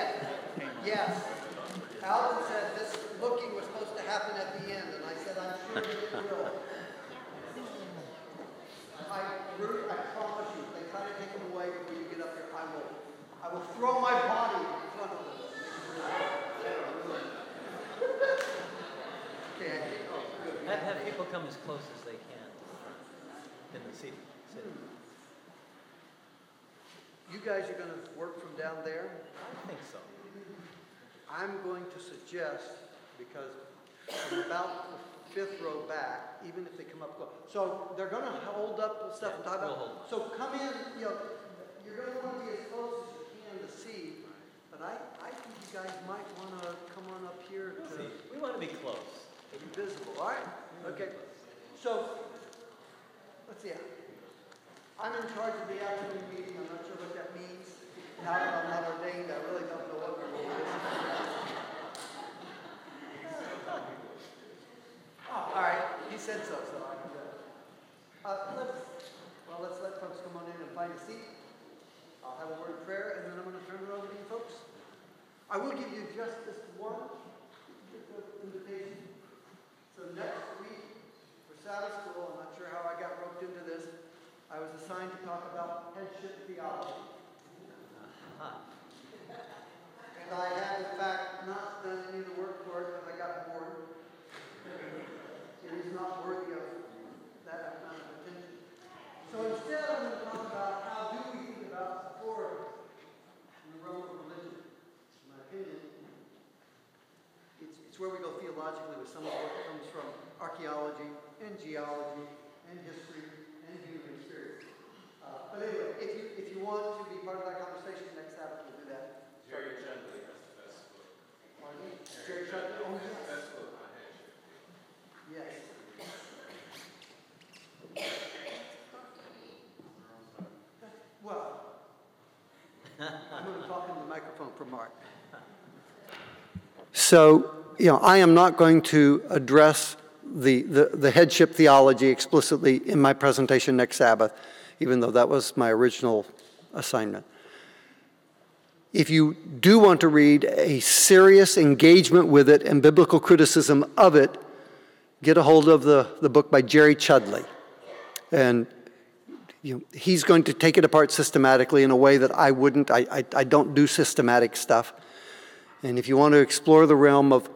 yet. Yes. Alvin said this looking was supposed to happen at the end, and I said, I'm sure it will. I, Ruth, I promise you, if they try to take them away before you get up here, I will. I will throw my body in front of them. Okay, I think, oh, good. Have, have people come as close as they can in the city. seat. You guys are gonna work from down there? I think so. I'm going to suggest, because from about the fifth row back, even if they come up close, so they're gonna hold up the stuff and talk we'll about. So come in, you know, you're gonna wanna be as close as you can to see, but I, I think you guys might wanna come on up here to See, we want to be close. be visible, all right? Okay, so, let's see. I'm in charge of the afternoon meeting, I'm not sure what that means. Now that I'm not ordained, I really don't know what we're doing. Oh, all right, he said so, so I can do it. Uh, let's, well, let's let folks come on in and find a seat. I'll have a word of prayer, and then I'm gonna turn it over to you folks. I will give you just this one invitation. So next week, for Sabbath school, I'm not sure how I got roped into this, I was assigned to talk about headship theology. And I had, in fact not done any of the work for it because I got bored. It is not worthy of that amount of attention. So instead, I'm going to talk about how do we think about authority in the realm of religion. In my opinion, it's, it's where we go theologically with some of what comes from archaeology and geology and history. Uh, but anyway, if you, if you want to be part of that conversation next Sabbath, we'll do that. Jerry Chudley has the best book. Pardon me? Jerry Sutton? Oh, yes. Best book on headship. Yes. Well, I'm going to talk into the microphone for Mark. So, you know, I am not going to address the, the, the headship theology explicitly in my presentation next Sabbath, even though that was my original assignment. If you do want to read a serious engagement with it and biblical criticism of it, get a hold of the, the book by Jerry Chudley. And you know, he's going to take it apart systematically in a way that I wouldn't. I, I, I don't do systematic stuff. And if you want to explore the realm of,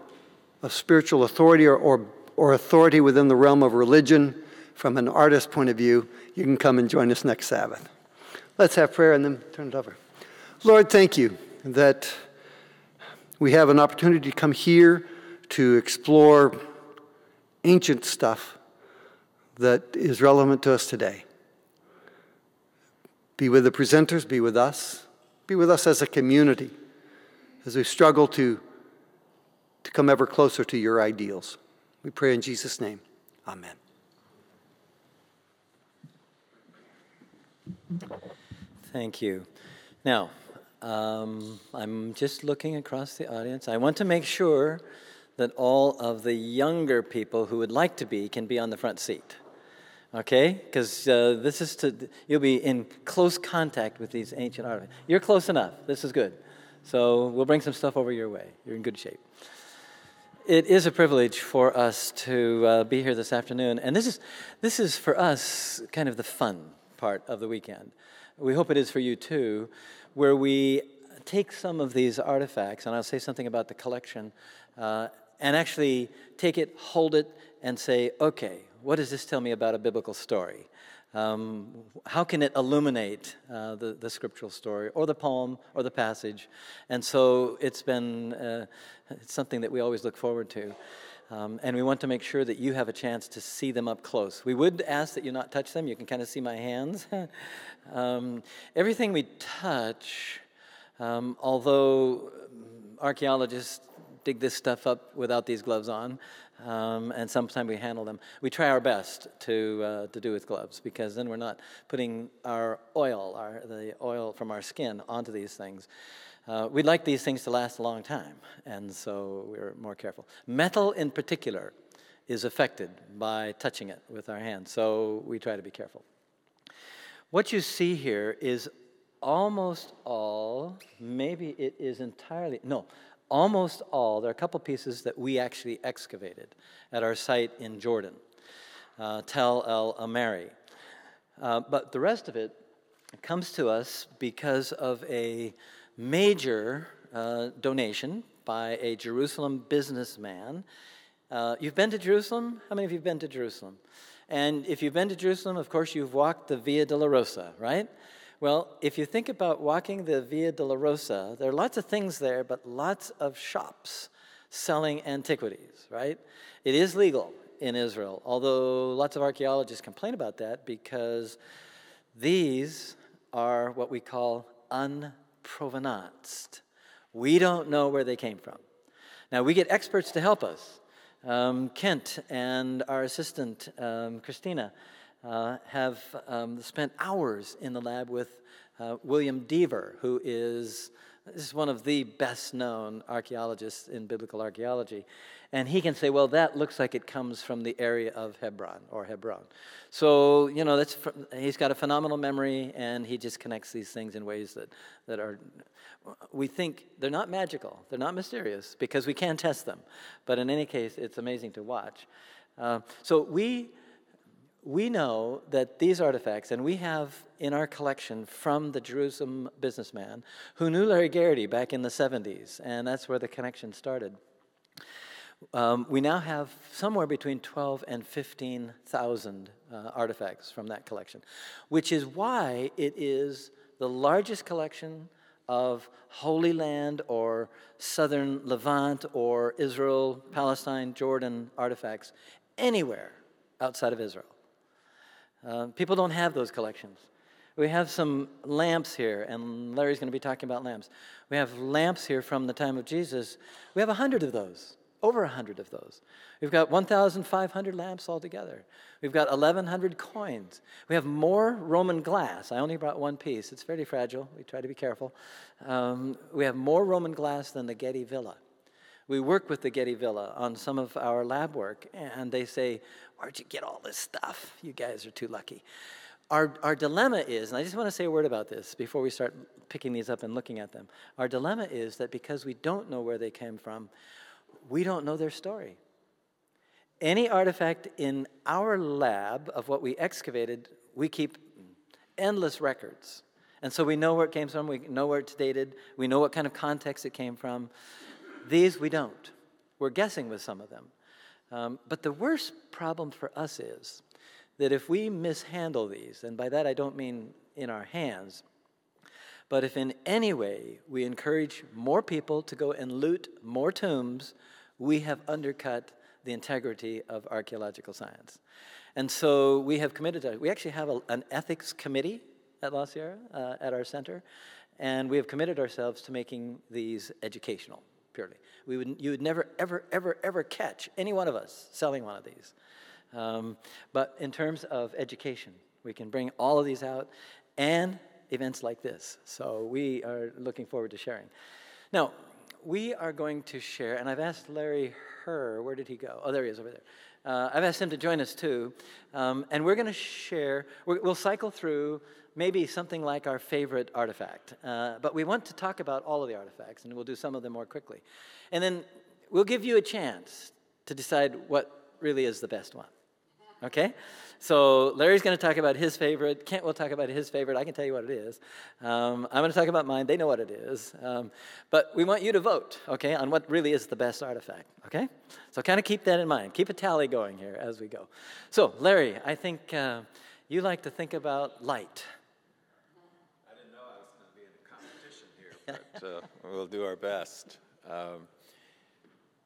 of spiritual authority or, or, or authority within the realm of religion from an artist's point of view, you can come and join us next Sabbath. Let's have prayer and then turn it over. Lord, thank you that we have an opportunity to come here to explore ancient stuff that is relevant to us today. Be with the presenters, be with us, be with us as a community as we struggle to, to come ever closer to your ideals. We pray in Jesus' name. Amen. Thank you. Now, um, I'm just looking across the audience. I want to make sure that all of the younger people who would like to be can be on the front seat. Okay? Because uh, this is to, you'll be in close contact with these ancient artifacts. You're close enough. This is good. So we'll bring some stuff over your way. You're in good shape. It is a privilege for us to uh, be here this afternoon, and this is, this is for us kind of the fun part of the weekend. We hope it is for you too, where we take some of these artifacts, and I'll say something about the collection, uh, and actually take it, hold it, and say, okay, what does this tell me about a biblical story? Um, how can it illuminate uh, the, the scriptural story or the poem or the passage? And so it's been uh, it's something that we always look forward to. Um, and we want to make sure that you have a chance to see them up close. We would ask that you not touch them. You can kind of see my hands. um, everything we touch, um, although archaeologists dig this stuff up without these gloves on, um, and sometimes we handle them. We try our best to, uh, to do with gloves because then we're not putting our oil, our, the oil from our skin, onto these things. Uh, we'd like these things to last a long time, and so we're more careful. Metal, in particular, is affected by touching it with our hands, so we try to be careful. What you see here is almost all, maybe it is entirely, no, almost all, there are a couple pieces that we actually excavated at our site in Jordan, uh, Tall al-Umayri. Uh, but the rest of it comes to us because of a major uh, donation by a Jerusalem businessman. Uh, you've been to Jerusalem? How many of you have been to Jerusalem? And if you've been to Jerusalem, of course, you've walked the Via Dolorosa, right? Well, if you think about walking the Via Dolorosa, there are lots of things there, but lots of shops selling antiquities, right? It is legal in Israel, although lots of archaeologists complain about that because these are what we call unprovenanced. We don't know where they came from. Now, we get experts to help us. Um, Kent and our assistant, um, Christina, uh, have um, spent hours in the lab with uh, William Dever, who is, is one of the best known archaeologists in biblical archaeology. And he can say, well, that looks like it comes from the area of Hebron or Hebron. So, you know, that's, he's got a phenomenal memory and he just connects these things in ways that, that are, we think they're not magical, they're not mysterious because we can test them. But in any case, it's amazing to watch. Uh, so we we know that these artifacts, and we have in our collection from the Jerusalem businessman who knew Larry Geraty back in the 70s, and that's where the connection started. Um, we now have somewhere between 12 and 15,000 uh, artifacts from that collection, which is why it is the largest collection of Holy Land or Southern Levant or Israel, Palestine, Jordan artifacts anywhere outside of Israel. Uh, people don't have those collections. We have some lamps here, and Larry's going to be talking about lamps. We have lamps here from the time of Jesus. We have a hundred of those, over a hundred of those. We've got 1,500 lamps altogether. We've got 1,100 coins. We have more Roman glass. I only brought one piece. It's fairly fragile. We try to be careful. Um, we have more Roman glass than the Getty Villa. We work with the Getty Villa on some of our lab work, and they say, Where'd you get all this stuff? You guys are too lucky. Our, our dilemma is, and I just want to say a word about this before we start picking these up and looking at them. Our dilemma is that because we don't know where they came from, we don't know their story. Any artifact in our lab of what we excavated, we keep endless records. And so we know where it came from, we know where it's dated, we know what kind of context it came from. These we don't. We're guessing with some of them. Um, but the worst problem for us is that if we mishandle these, and by that I don't mean in our hands, but if in any way we encourage more people to go and loot more tombs, we have undercut the integrity of archaeological science. And so we have committed to, we actually have a, an ethics committee at La Sierra, uh, at our center, and we have committed ourselves to making these educational purely. We would, you would never, ever, ever, ever catch any one of us selling one of these. Um, but in terms of education, we can bring all of these out and events like this. So we are looking forward to sharing. Now, we are going to share, and I've asked Larry Herr, where did he go? Oh, there he is over there. Uh, I've asked him to join us too. Um, and we're going to share, we will cycle through maybe something like our favorite artifact. Uh, but we want to talk about all of the artifacts, and we'll do some of them more quickly. And then we'll give you a chance to decide what really is the best one. Okay? So Larry's going to talk about his favorite. Kent will talk about his favorite. I can tell you what it is. Um, I'm going to talk about mine. They know what it is. Um, but we want you to vote, okay, on what really is the best artifact, okay? So kind of keep that in mind. Keep a tally going here as we go. So, Larry, I think uh, you like to think about light. I didn't know I was going to be in competition here, but uh, we'll do our best. Um,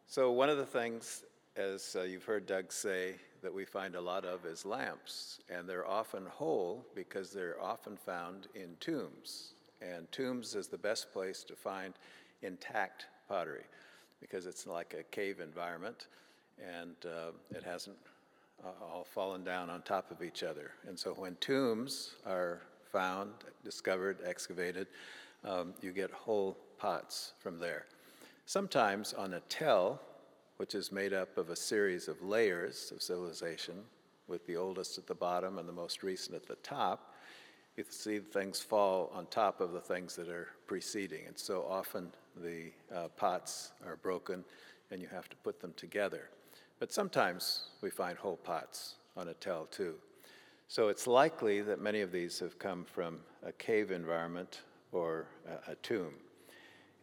so, one of the things, as uh, you've heard Doug say, that we find a lot of is lamps, and they're often whole because they're often found in tombs. And tombs is the best place to find intact pottery because it's like a cave environment and uh, it hasn't uh, all fallen down on top of each other. And so when tombs are found, discovered, excavated, um, you get whole pots from there. Sometimes on a tell, which is made up of a series of layers of civilization, with the oldest at the bottom and the most recent at the top, you can see things fall on top of the things that are preceding. And so often the uh, pots are broken and you have to put them together. But sometimes we find whole pots on a tell too. So it's likely that many of these have come from a cave environment or a, a tomb.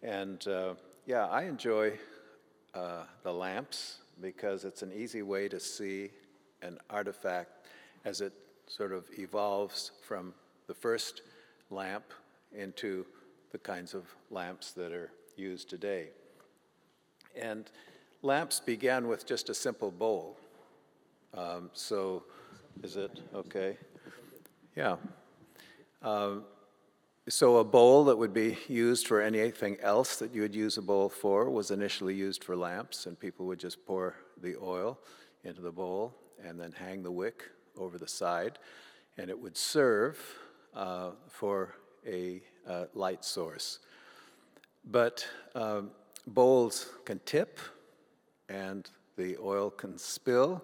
And uh, yeah, I enjoy uh, the lamps because it's an easy way to see an artifact as it sort of evolves from the first lamp into the kinds of lamps that are used today. And lamps began with just a simple bowl. Um, so, is it okay? Yeah. Um, so, a bowl that would be used for anything else that you would use a bowl for was initially used for lamps, and people would just pour the oil into the bowl and then hang the wick over the side, and it would serve uh, for a uh, light source. But um, bowls can tip, and the oil can spill,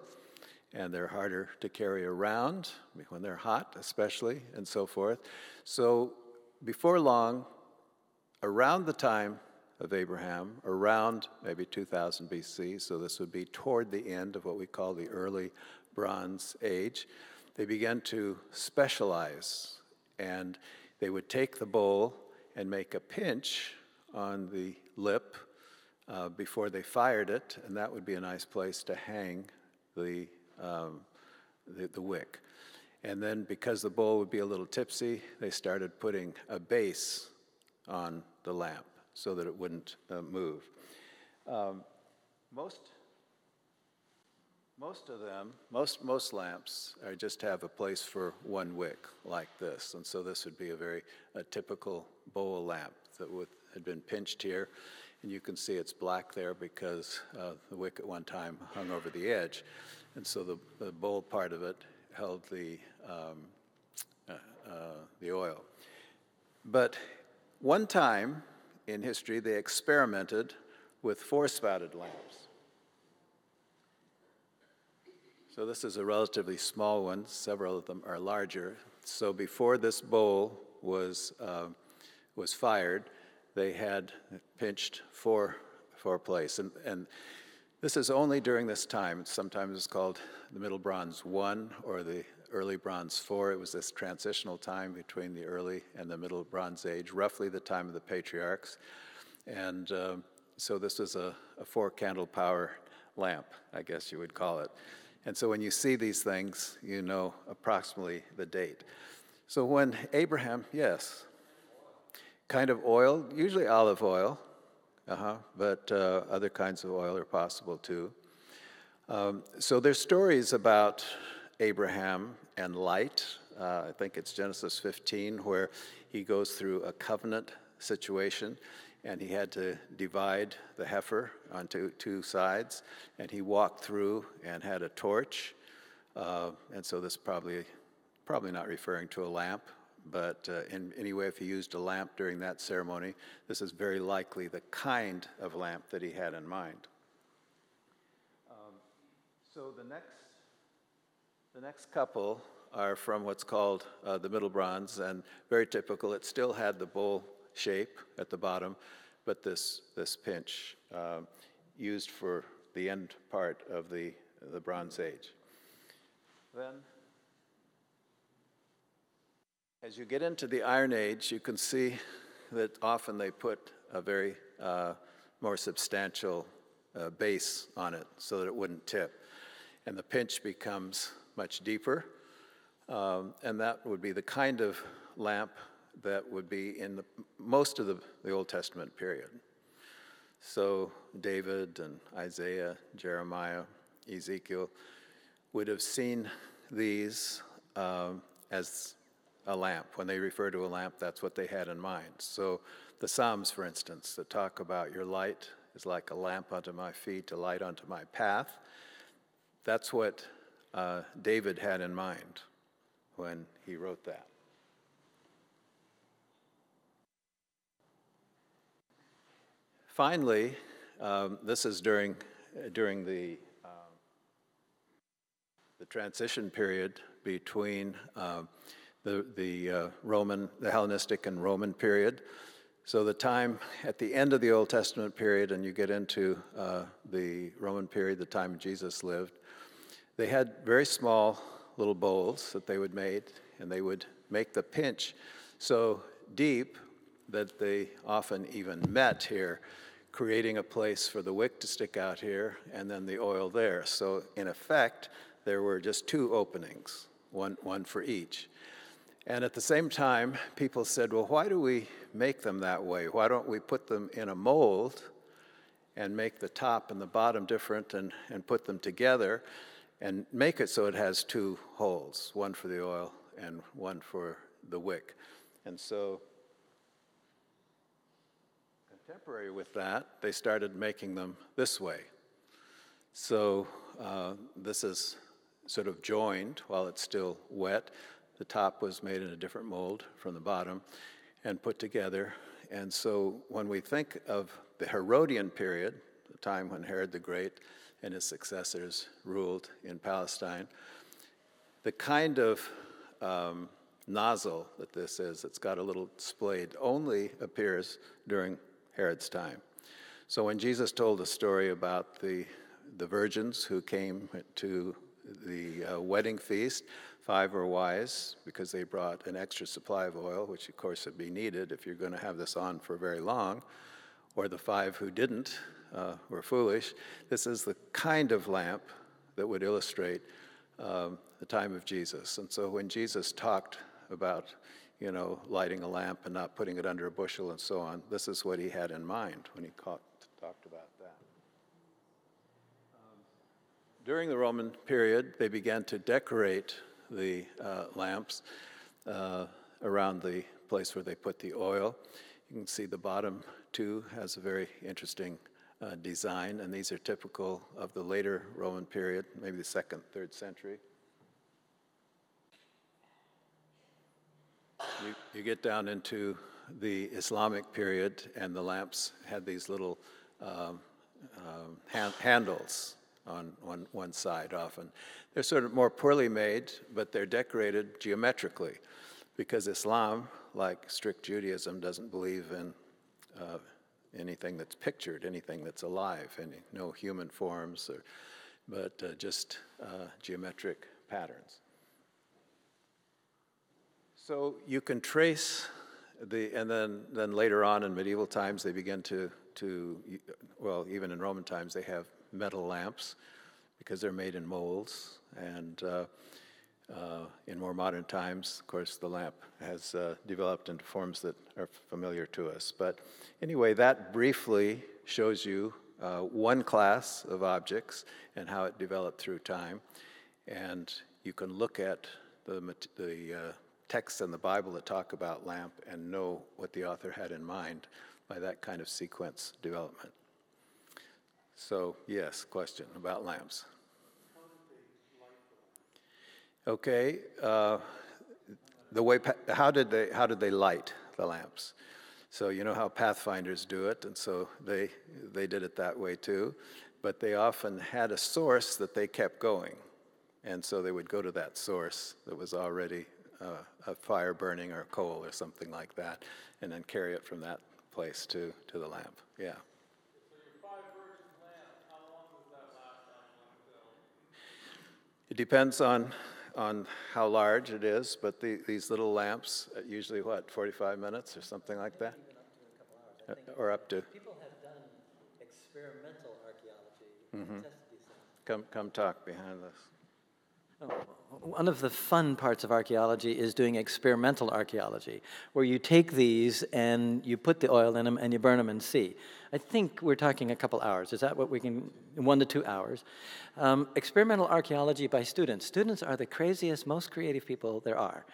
and they're harder to carry around when they're hot, especially, and so forth. So, before long, around the time of Abraham, around maybe 2000 BC, so this would be toward the end of what we call the early Bronze Age, they began to specialize and they would take the bowl and make a pinch on the lip uh, before they fired it, and that would be a nice place to hang the, um, the, the, wick. And then, because the bowl would be a little tipsy, they started putting a base on the lamp so that it wouldn't uh, move. Um, most most of them, most, most lamps are just have a place for one wick like this. And so this would be a very a typical bowl lamp that would, had been pinched here. And you can see it's black there because uh, the wick at one time hung over the edge. And so the, the bowl part of it held the, um, uh, uh, the oil. But one time in history, they experimented with four spouted lamps. So this is a relatively small one. Several of them are larger. So before this bowl was, uh, was fired, they had pinched for, for place. And, and this is only during this time. Sometimes it's called the Middle Bronze I or the Early Bronze 4. It was this transitional time between the early and the Middle Bronze Age, roughly the time of the patriarchs. And um, so this is a, a four candle power lamp, I guess you would call it. And so when you see these things, you know approximately the date. So when Abraham, yes, kind of oil, usually olive oil, uh-huh, but uh, other kinds of oil are possible too. Um, so there's stories about Abraham and light. Uh, I think it's Genesis 15, where he goes through a covenant situation and he had to divide the heifer onto two sides, and he walked through and had a torch. Uh, and so this probably, probably not referring to a lamp, but uh, in, anyway, if he used a lamp during that ceremony, this is very likely the kind of lamp that he had in mind. Um, so the next, the next couple are from what's called uh, the Middle Bronze, and very typical. It still had the bowl shape at the bottom, but this, this pinch uh, used for the end part of the, the Bronze Age. Then, as you get into the Iron Age, you can see that often they put a very uh, more substantial uh, base on it so that it wouldn't tip. And the pinch becomes much deeper. Um, and that would be the kind of lamp that would be in the, most of the, the Old Testament period. So David and Isaiah, Jeremiah, Ezekiel would have seen these um, as a lamp. When they refer to a lamp, that's what they had in mind. So the Psalms, for instance, that talk about your light is like a lamp unto my feet, a light unto my path. That's what uh, David had in mind when he wrote that. Finally, um, this is during, during the, um, the transition period between um, the, the uh, Roman, the Hellenistic and Roman period. So the time at the end of the Old Testament period, and you get into uh, the Roman period, the time Jesus lived, they had very small little bowls that they would make, and they would make the pinch so deep that they often even met here, creating a place for the wick to stick out here and then the oil there. So, in effect, there were just two openings, one, one for each. And at the same time, people said, well, why do we make them that way? Why don't we put them in a mold and make the top and the bottom different and, and put them together and make it so it has two holes, one for the oil and one for the wick? And so, contemporary with that, they started making them this way. So, uh, this is sort of joined while it's still wet. The top was made in a different mold from the bottom and put together. And so when we think of the Herodian period, the time when Herod the Great and his successors ruled in Palestine, the kind of um, nozzle that this is, it's got a little splayed, only appears during Herod's time. So when Jesus told the story about the, the virgins who came to the uh, wedding feast, Five were wise because they brought an extra supply of oil, which of course would be needed if you're going to have this on for very long. Or the five who didn't uh, were foolish. This is the kind of lamp that would illustrate um, the time of Jesus. And so when Jesus talked about, you know, lighting a lamp and not putting it under a bushel and so on, this is what he had in mind when he talked about that. During the Roman period, they began to decorate the uh, lamps uh, around the place where they put the oil. You can see the bottom two has a very interesting uh, design, and these are typical of the later Roman period, maybe the second, third century. You, you get down into the Islamic period, and the lamps had these little um, um, hand, handles on one, one side often. They're sort of more poorly made, but they're decorated geometrically because Islam, like strict Judaism, doesn't believe in uh, anything that's pictured, anything that's alive, any, no human forms, or, but uh, just uh, geometric patterns. So you can trace the, and then, then later on in medieval times, they begin to, to, well, even in Roman times, they have metal lamps because they're made in molds. And uh, uh, in more modern times, of course, the lamp has uh, developed into forms that are familiar to us. But anyway, that briefly shows you uh, one class of objects and how it developed through time. And you can look at the, the uh, texts in the Bible that talk about lamp and know what the author had in mind by that kind of sequence development. So, yes, question about lamps. Okay, uh, the way how did they how did they light the lamps? So you know how pathfinders do it, and so they they did it that way too. But they often had a source that they kept going, and so they would go to that source that was already uh, a fire burning or coal or something like that, and then carry it from that place to to the lamp. Yeah. It depends on, on how large it is, but the, these little lamps, uh, usually what, 45 minutes or something like that? Uh, or up to. People have done experimental archaeology. Mm-hmm. Come, come talk behind this. One of the fun parts of archaeology is doing experimental archaeology, where you take these and you put the oil in them and you burn them and see. I think we're talking a couple hours. Is that what we can, one to two hours? Um, experimental archaeology by students. Students are the craziest, most creative people there are.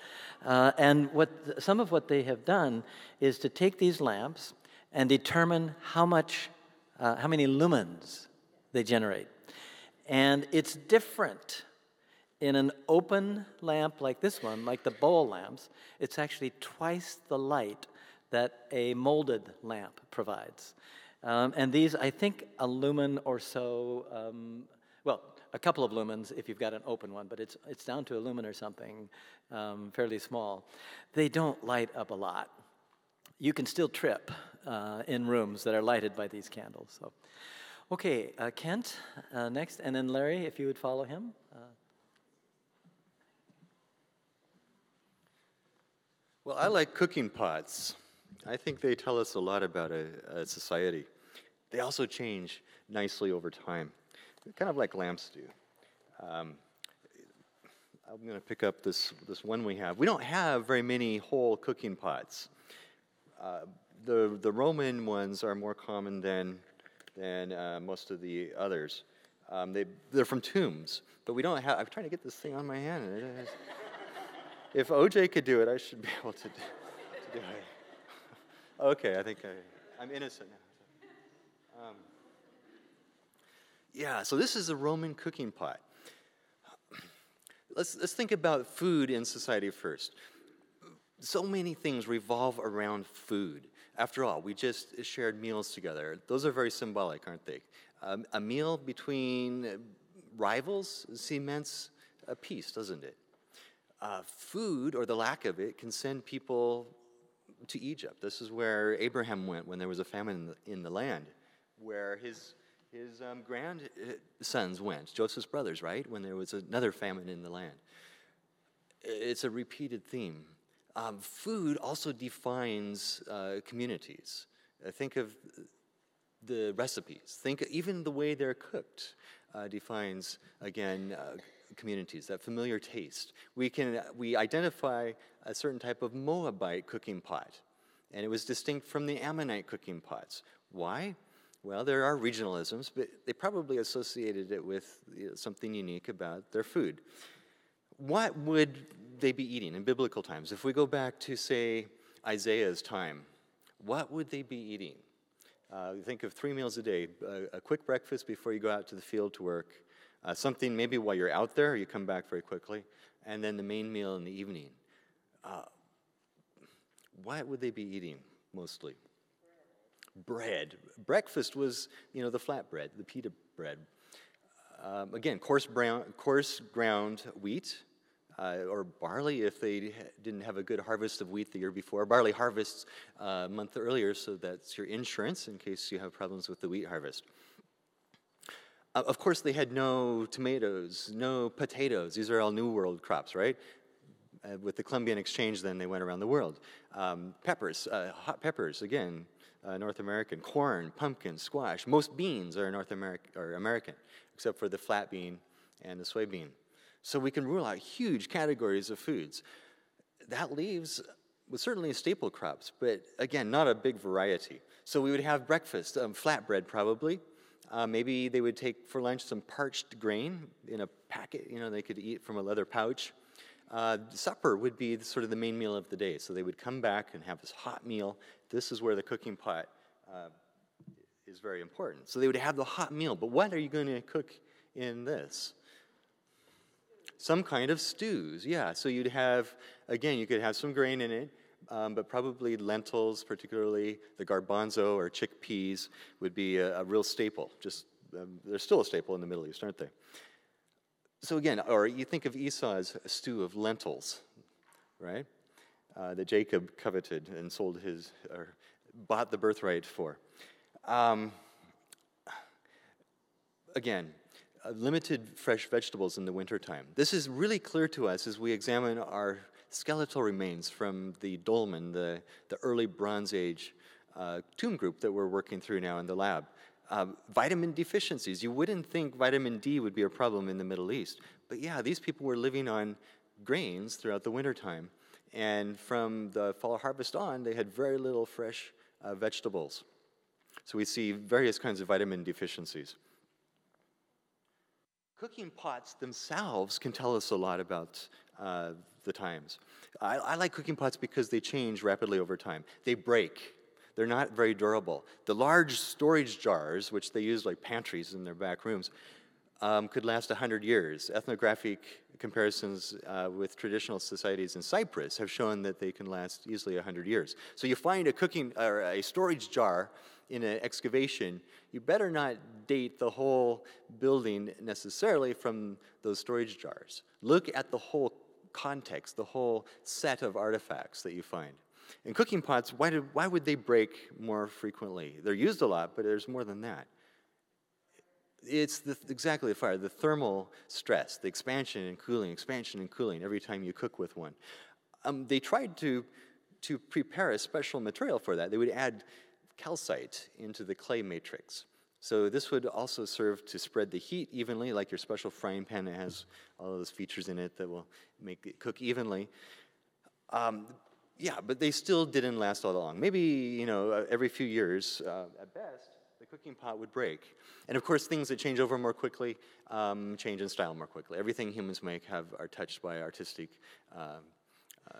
Uh, and what some of what they have done is to take these lamps and determine how much, uh, how many lumens they generate. And it's different in an open lamp like this one, like the bowl lamps, it's actually twice the light that a molded lamp provides. Um, and these, I think, a lumen or so, um, well, a couple of lumens if you've got an open one, but it's, it's down to a lumen or something um, fairly small. They don't light up a lot. You can still trip uh, in rooms that are lighted by these candles. So, okay, uh, Kent uh, next, and then Larry, if you would follow him. Uh, Well, I like cooking pots. I think they tell us a lot about a, a society. They also change nicely over time, kind of like lamps do. Um, I'm going to pick up this, this one we have. We don't have very many whole cooking pots. Uh, the, the Roman ones are more common than, than uh, most of the others. Um, they, they're from tombs, but we don't have. I'm trying to get this thing on my hand. If OJ could do it, I should be able to do, to do it. Okay, I think I, I'm innocent now. Um, yeah, so this is a Roman cooking pot. Let's, let's think about food in society first. So many things revolve around food. After all, we just shared meals together. Those are very symbolic, aren't they? Um, a meal between rivals cements a peace, doesn't it? Uh, food or the lack of it can send people to Egypt. This is where Abraham went when there was a famine in the, in the land, where his, his um, grandsons went, Joseph's brothers, right, when there was another famine in the land. It's a repeated theme. Um, food also defines uh, communities. Uh, think of the recipes. Think even the way they're cooked uh, defines again uh, communities. That familiar taste. We can we identify a certain type of Moabite cooking pot, and it was distinct from the Ammonite cooking pots. Why? Well, there are regionalisms, but they probably associated it with you know, something unique about their food. What would they be eating in biblical times? If we go back to, say, Isaiah's time, what would they be eating? Uh, think of three meals a day a, a, quick breakfast before you go out to the field to work, uh, something maybe while you're out there, you come back very quickly, and then the main meal in the evening. Uh, what would they be eating mostly? Bread. Breakfast was, you know, the flat bread, the pita bread. Um, again, coarse, brown, coarse ground wheat, uh, or barley if they didn't have a good harvest of wheat the year before. Barley harvests uh, a month earlier, so that's your insurance in case you have problems with the wheat harvest. Uh, of course, they had no tomatoes, no potatoes. These are all New World crops, right? Uh, with the Columbian Exchange, then they went around the world. Um, peppers, uh, hot peppers, again, uh, North American. Corn, pumpkin, squash. Most beans are North American, or American, except for the flat bean and the soybean. So we can rule out huge categories of foods. That leaves well, certainly staple crops, but again, not a big variety. So we would have breakfast, um, flatbread probably. Uh, maybe they would take for lunch some parched grain in a packet, you know, they could eat from a leather pouch. Uh, supper would be sort of the main meal of the day. So they would come back and have this hot meal. This is where the cooking pot uh, is very important. So they would have the hot meal, but what are you going to cook in this? Some kind of stews, yeah. So you'd have, again, you could have some grain in it, um, but probably lentils, particularly the garbanzo or chickpeas, would be a, a real staple. Just um, they're still a staple in the Middle East, aren't they? So again, or you think of Esau's stew of lentils, right? Uh, that Jacob coveted and sold his or bought the birthright for. Um, again, uh, limited fresh vegetables in the wintertime. This is really clear to us as we examine our skeletal remains from the dolmen, the, the early Bronze Age uh, tomb group that we're working through now in the lab. Uh, vitamin deficiencies. You wouldn't think vitamin D would be a problem in the Middle East, but yeah, these people were living on grains throughout the wintertime. And from the fall harvest on, they had very little fresh uh, vegetables. So we see various kinds of vitamin deficiencies. Cooking pots themselves can tell us a lot about uh, the times. I, I like cooking pots because they change rapidly over time. They break. They're not very durable. The large storage jars, which they use like pantries in their back rooms, um, could last 100 years. Ethnographic comparisons uh, with traditional societies in Cyprus have shown that they can last easily 100 years. So you find a cooking or a storage jar in an excavation, you better not date the whole building necessarily from those storage jars. Look at the whole context, the whole set of artifacts that you find. And cooking pots, why, do, why would they break more frequently? They're used a lot, but there's more than that. It's the, exactly the fire, the thermal stress, the expansion and cooling, expansion and cooling every time you cook with one. Um, they tried to, to prepare a special material for that. They would add calcite into the clay matrix. So this would also serve to spread the heat evenly, like your special frying pan that has all those features in it that will make it cook evenly. Um, yeah, but they still didn't last all that long. Maybe, you know, uh, every few years, uh, at best, the cooking pot would break. And of course, things that change over more quickly um, change in style more quickly. Everything humans make have, are touched by artistic, uh, uh,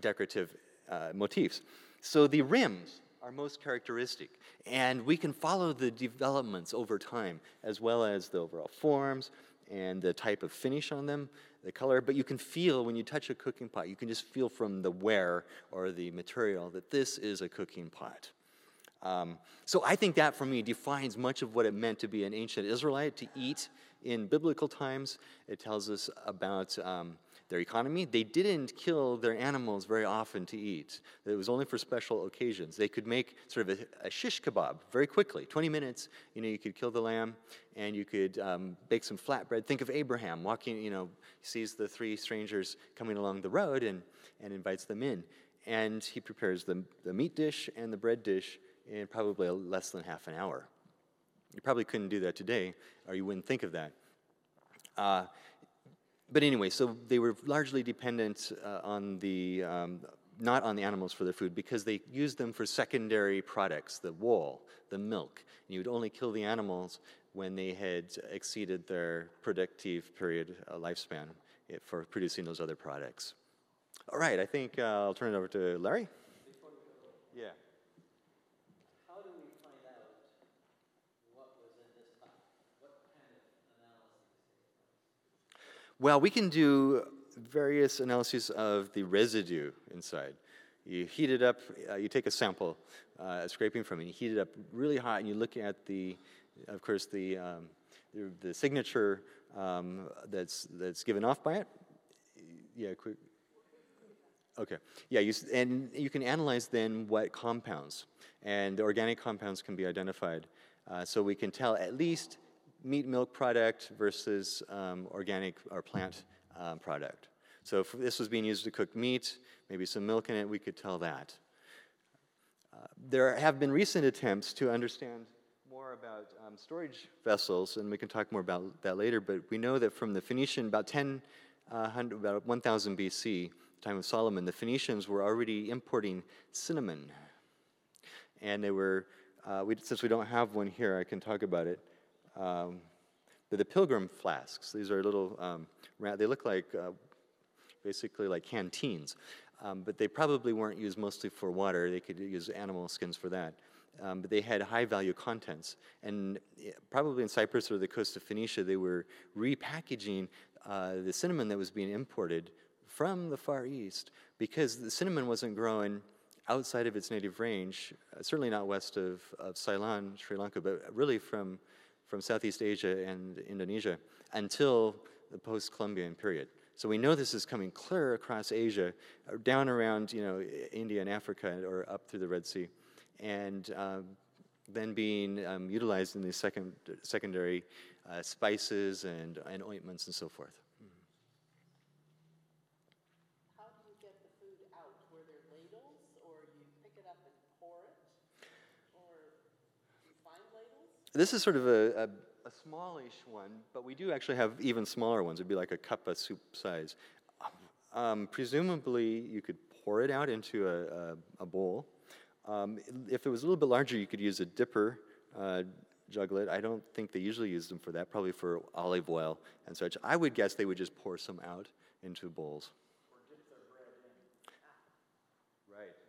decorative uh, motifs. So the rims are most characteristic. And we can follow the developments over time, as well as the overall forms and the type of finish on them, the color. But you can feel when you touch a cooking pot, you can just feel from the wear or the material that this is a cooking pot. Um, so I think that for me defines much of what it meant to be an ancient Israelite, to eat in biblical times. It tells us about um, their economy. They didn't kill their animals very often to eat. It was only for special occasions. They could make sort of a, a shish kebab very quickly. 20 minutes, you know, you could kill the lamb and you could um, bake some flatbread. Think of Abraham walking, you know, sees the three strangers coming along the road and, and invites them in. And he prepares the, the meat dish and the bread dish in probably less than half an hour. You probably couldn't do that today, or you wouldn't think of that. Uh, but anyway, so they were largely dependent uh, on the, um, not on the animals for their food because they used them for secondary products, the wool, the milk. And you would only kill the animals when they had exceeded their productive period uh, lifespan eh, for producing those other products. All right, I think uh, I'll turn it over to Larry. Yeah. Well, we can do various analyses of the residue inside. You heat it up, uh, you take a sample, uh, a scraping from it, you heat it up really hot, and you look at the, of course, the, um, the, the, signature um, that's, that's given off by it. Yeah, quick. Okay. Yeah, you, and you can analyze then what compounds, and the organic compounds can be identified. Uh, so we can tell at least meat milk product versus um, organic or plant um, product. So if this was being used to cook meat, maybe some milk in it, we could tell that. Uh, there have been recent attempts to understand more about um, storage vessels, and we can talk more about that later, but we know that from the Phoenician, about 10, uh, about 1000 BC, time of Solomon, the Phoenicians were already importing cinnamon. And they were, uh, we, since we don't have one here, I can talk about it. Um, the pilgrim flasks, these are little, um, they look like uh, basically like canteens, um, but they probably weren't used mostly for water. They could use animal skins for that. Um, but they had high value contents. And eh, probably in Cyprus or the coast of Phoenicia, they were repackaging uh, the cinnamon that was being imported from the Far East because the cinnamon wasn't growing outside of its native range, uh, certainly not west of, of Ceylon, Sri Lanka, but really from from Southeast Asia and Indonesia until the post-Columbian period. So we know this is coming clear across Asia, uh, down around you know India and Africa, or up through the Red Sea, and um, then being um, utilized in these second, secondary uh, spices and, and ointments and so forth. This is sort of a, a, a, smallish one, but we do actually have even smaller ones. It'd be like a cup of soup size. Um, presumably, you could pour it out into a, a bowl. Um, if it was a little bit larger, you could use a dipper uh, juglet. I don't think they usually use them for that, probably for olive oil and such. I would guess they would just pour some out into bowls.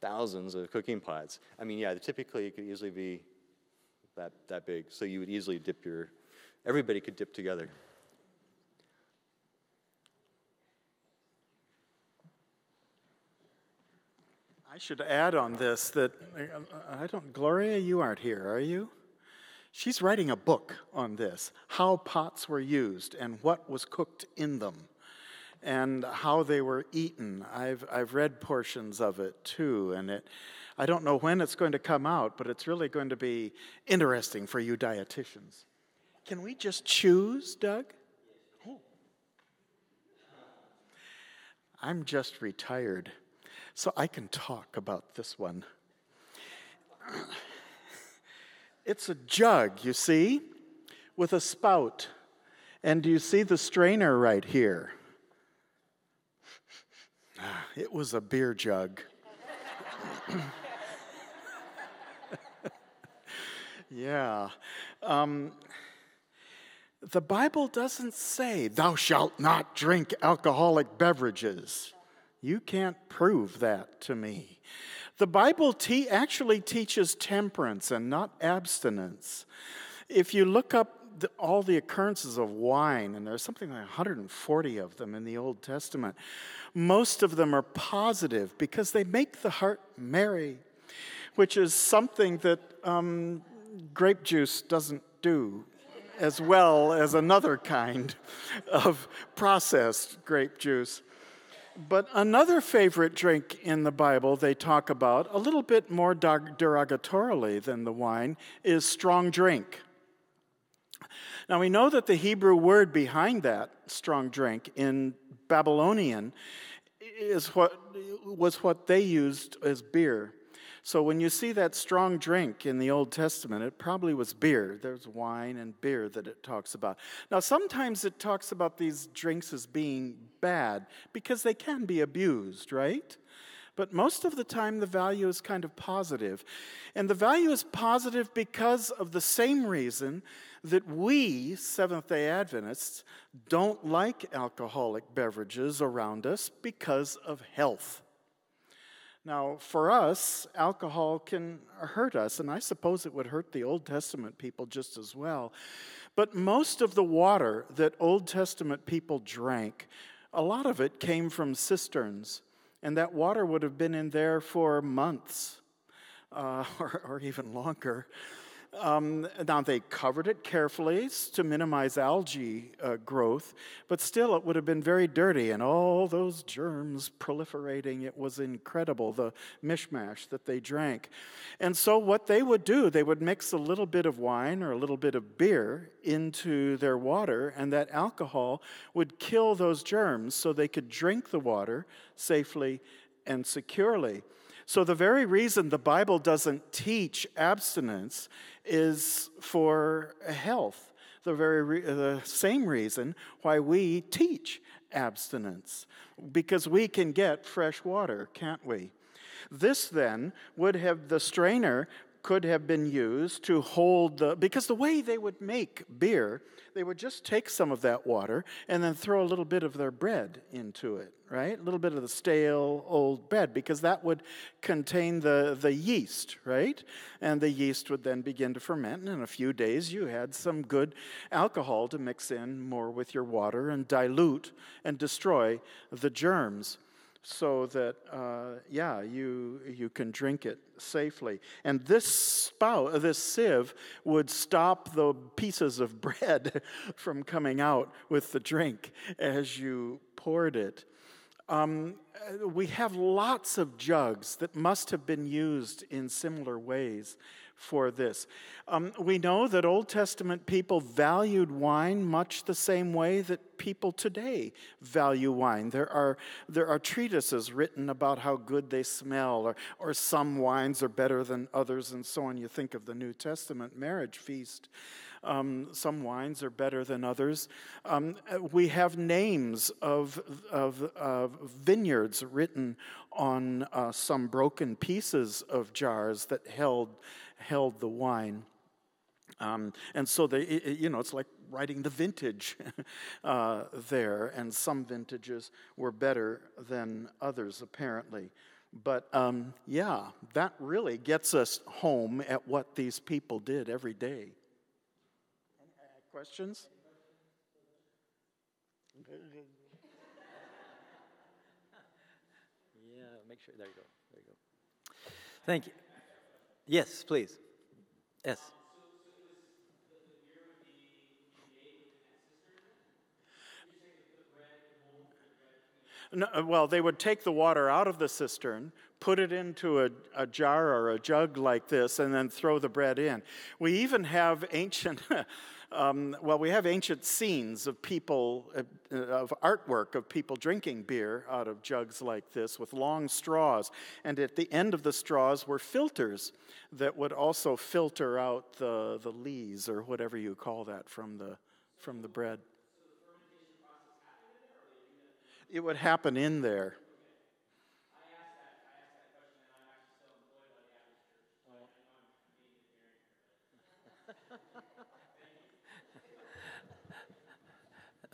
thousands, of cooking pots. I mean, yeah, typically it could easily be that, that big. So you would easily dip your, everybody could dip together. I should add on this that uh, I don't, Gloria, you aren't here, are you? She's writing a book on this how pots were used and what was cooked in them and how they were eaten. I've, I've read portions of it too, and it, I don't know when it's going to come out, but it's really going to be interesting for you dietitians. Can we just choose, Doug? Oh. I'm just retired so I can talk about this one. It's a jug, you see, with a spout. And do you see the strainer right here? It was a beer jug. yeah. Um, the Bible doesn't say, Thou shalt not drink alcoholic beverages. You can't prove that to me. The Bible te- actually teaches temperance and not abstinence. If you look up the, all the occurrences of wine, and there's something like 140 of them in the Old Testament, most of them are positive because they make the heart merry, which is something that um, grape juice doesn't do as well as another kind of processed grape juice. But another favorite drink in the Bible they talk about, a little bit more derogatorily than the wine, is strong drink. Now we know that the Hebrew word behind that strong drink in Babylonian is what was what they used as beer. So when you see that strong drink in the Old Testament, it probably was beer. There's wine and beer that it talks about. Now, sometimes it talks about these drinks as being bad because they can be abused, right? But most of the time, the value is kind of positive. And the value is positive because of the same reason that we, Seventh day Adventists, don't like alcoholic beverages around us because of health. Now, for us, alcohol can hurt us, and I suppose it would hurt the Old Testament people just as well. But most of the water that Old Testament people drank, a lot of it came from cisterns, and that water would have been in there for months uh, or, or even longer. Um, now, they covered it carefully to minimize algae uh, growth, but still, it would have been very dirty and all those germs proliferating. It was incredible, the mishmash that they drank. And so, what they would do, they would mix a little bit of wine or a little bit of beer into their water, and that alcohol would kill those germs so they could drink the water safely and securely. So, the very reason the Bible doesn't teach abstinence is for health. The very re- uh, the same reason why we teach abstinence, because we can get fresh water, can't we? This then would have the strainer could have been used to hold the, because the way they would make beer, they would just take some of that water and then throw a little bit of their bread into it, right? A little bit of the stale old bread, because that would contain the, the yeast, right? And the yeast would then begin to ferment, and in a few days you had some good alcohol to mix in more with your water and dilute and destroy the germs so that uh, yeah you you can drink it safely. And this spout this sieve would stop the pieces of bread from coming out with the drink as you poured it. Um, we have lots of jugs that must have been used in similar ways for this. Um, we know that Old Testament people valued wine much the same way that people today value wine. There are, there are treatises written about how good they smell, or, or some wines are better than others, and so on. You think of the New Testament marriage feast. Um, some wines are better than others. Um, we have names of, of, of vineyards written on uh, some broken pieces of jars that held held the wine. Um, and so they, it, you know, it's like writing the vintage uh, there, and some vintages were better than others, apparently. But um, yeah, that really gets us home at what these people did every day. Questions? Yeah, make sure. There you go. There you go. Thank you. Yes, please. Yes. No, uh, well, they would take the water out of the cistern, put it into a, a, jar or a jug like this, and then throw the bread in. We even have ancient, um, well, we have ancient scenes of people, uh, of artwork of people drinking beer out of jugs like this with long straws. And at the end of the straws were filters that would also filter out the, the lees or whatever you call that from the, from the bread it would happen in there.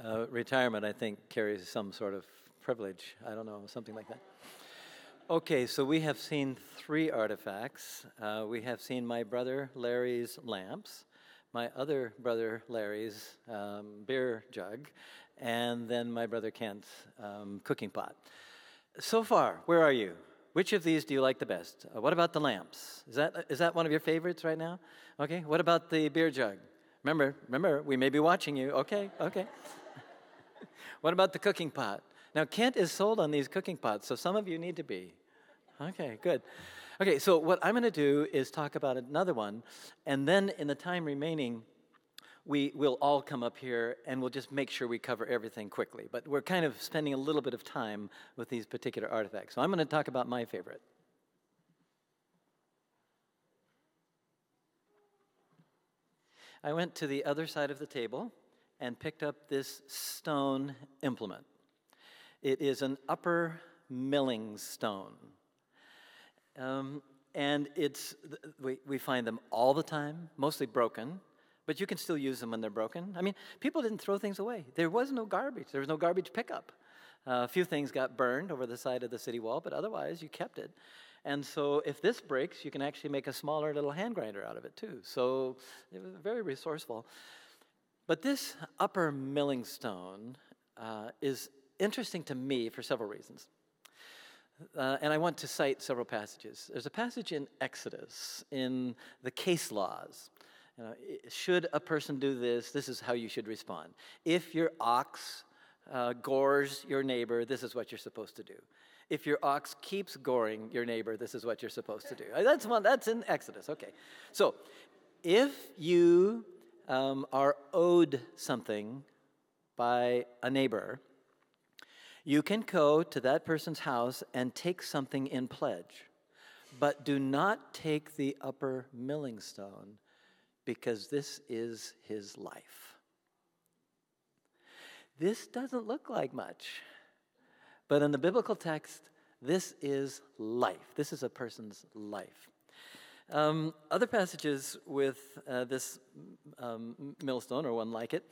Uh, retirement, I think, carries some sort of privilege. I don't know, something like that. Okay, so we have seen three artifacts. Uh, we have seen my brother Larry's lamps, my other brother Larry's um, beer jug, and then my brother Kent's um, cooking pot. So far, where are you? Which of these do you like the best? Uh, what about the lamps? Is that, is that one of your favorites right now? Okay, what about the beer jug? Remember, remember, we may be watching you. Okay, okay. What about the cooking pot? Now, Kent is sold on these cooking pots, so some of you need to be. Okay, good. Okay, so what I'm going to do is talk about another one, and then in the time remaining, we will all come up here and we'll just make sure we cover everything quickly. But we're kind of spending a little bit of time with these particular artifacts. So I'm going to talk about my favorite. I went to the other side of the table and picked up this stone implement. It is an upper milling stone. Um, and it's, we, we find them all the time, mostly broken but you can still use them when they're broken. I mean, people didn't throw things away. There was no garbage, there was no garbage pickup. Uh, a few things got burned over the side of the city wall, but otherwise you kept it. And so if this breaks, you can actually make a smaller little hand grinder out of it too. So it was very resourceful. But this upper milling stone uh, is interesting to me for several reasons. Uh, and I want to cite several passages. There's a passage in Exodus in the case laws you know, should a person do this, this is how you should respond. If your ox uh, gores your neighbor, this is what you're supposed to do. If your ox keeps goring your neighbor, this is what you're supposed to do. That's one. That's in Exodus. Okay. So, if you um, are owed something by a neighbor, you can go to that person's house and take something in pledge, but do not take the upper milling stone because this is his life. This doesn't look like much, but in the biblical text, this is life. This is a person's life. Um, other passages with uh, this um, millstone, or one like it,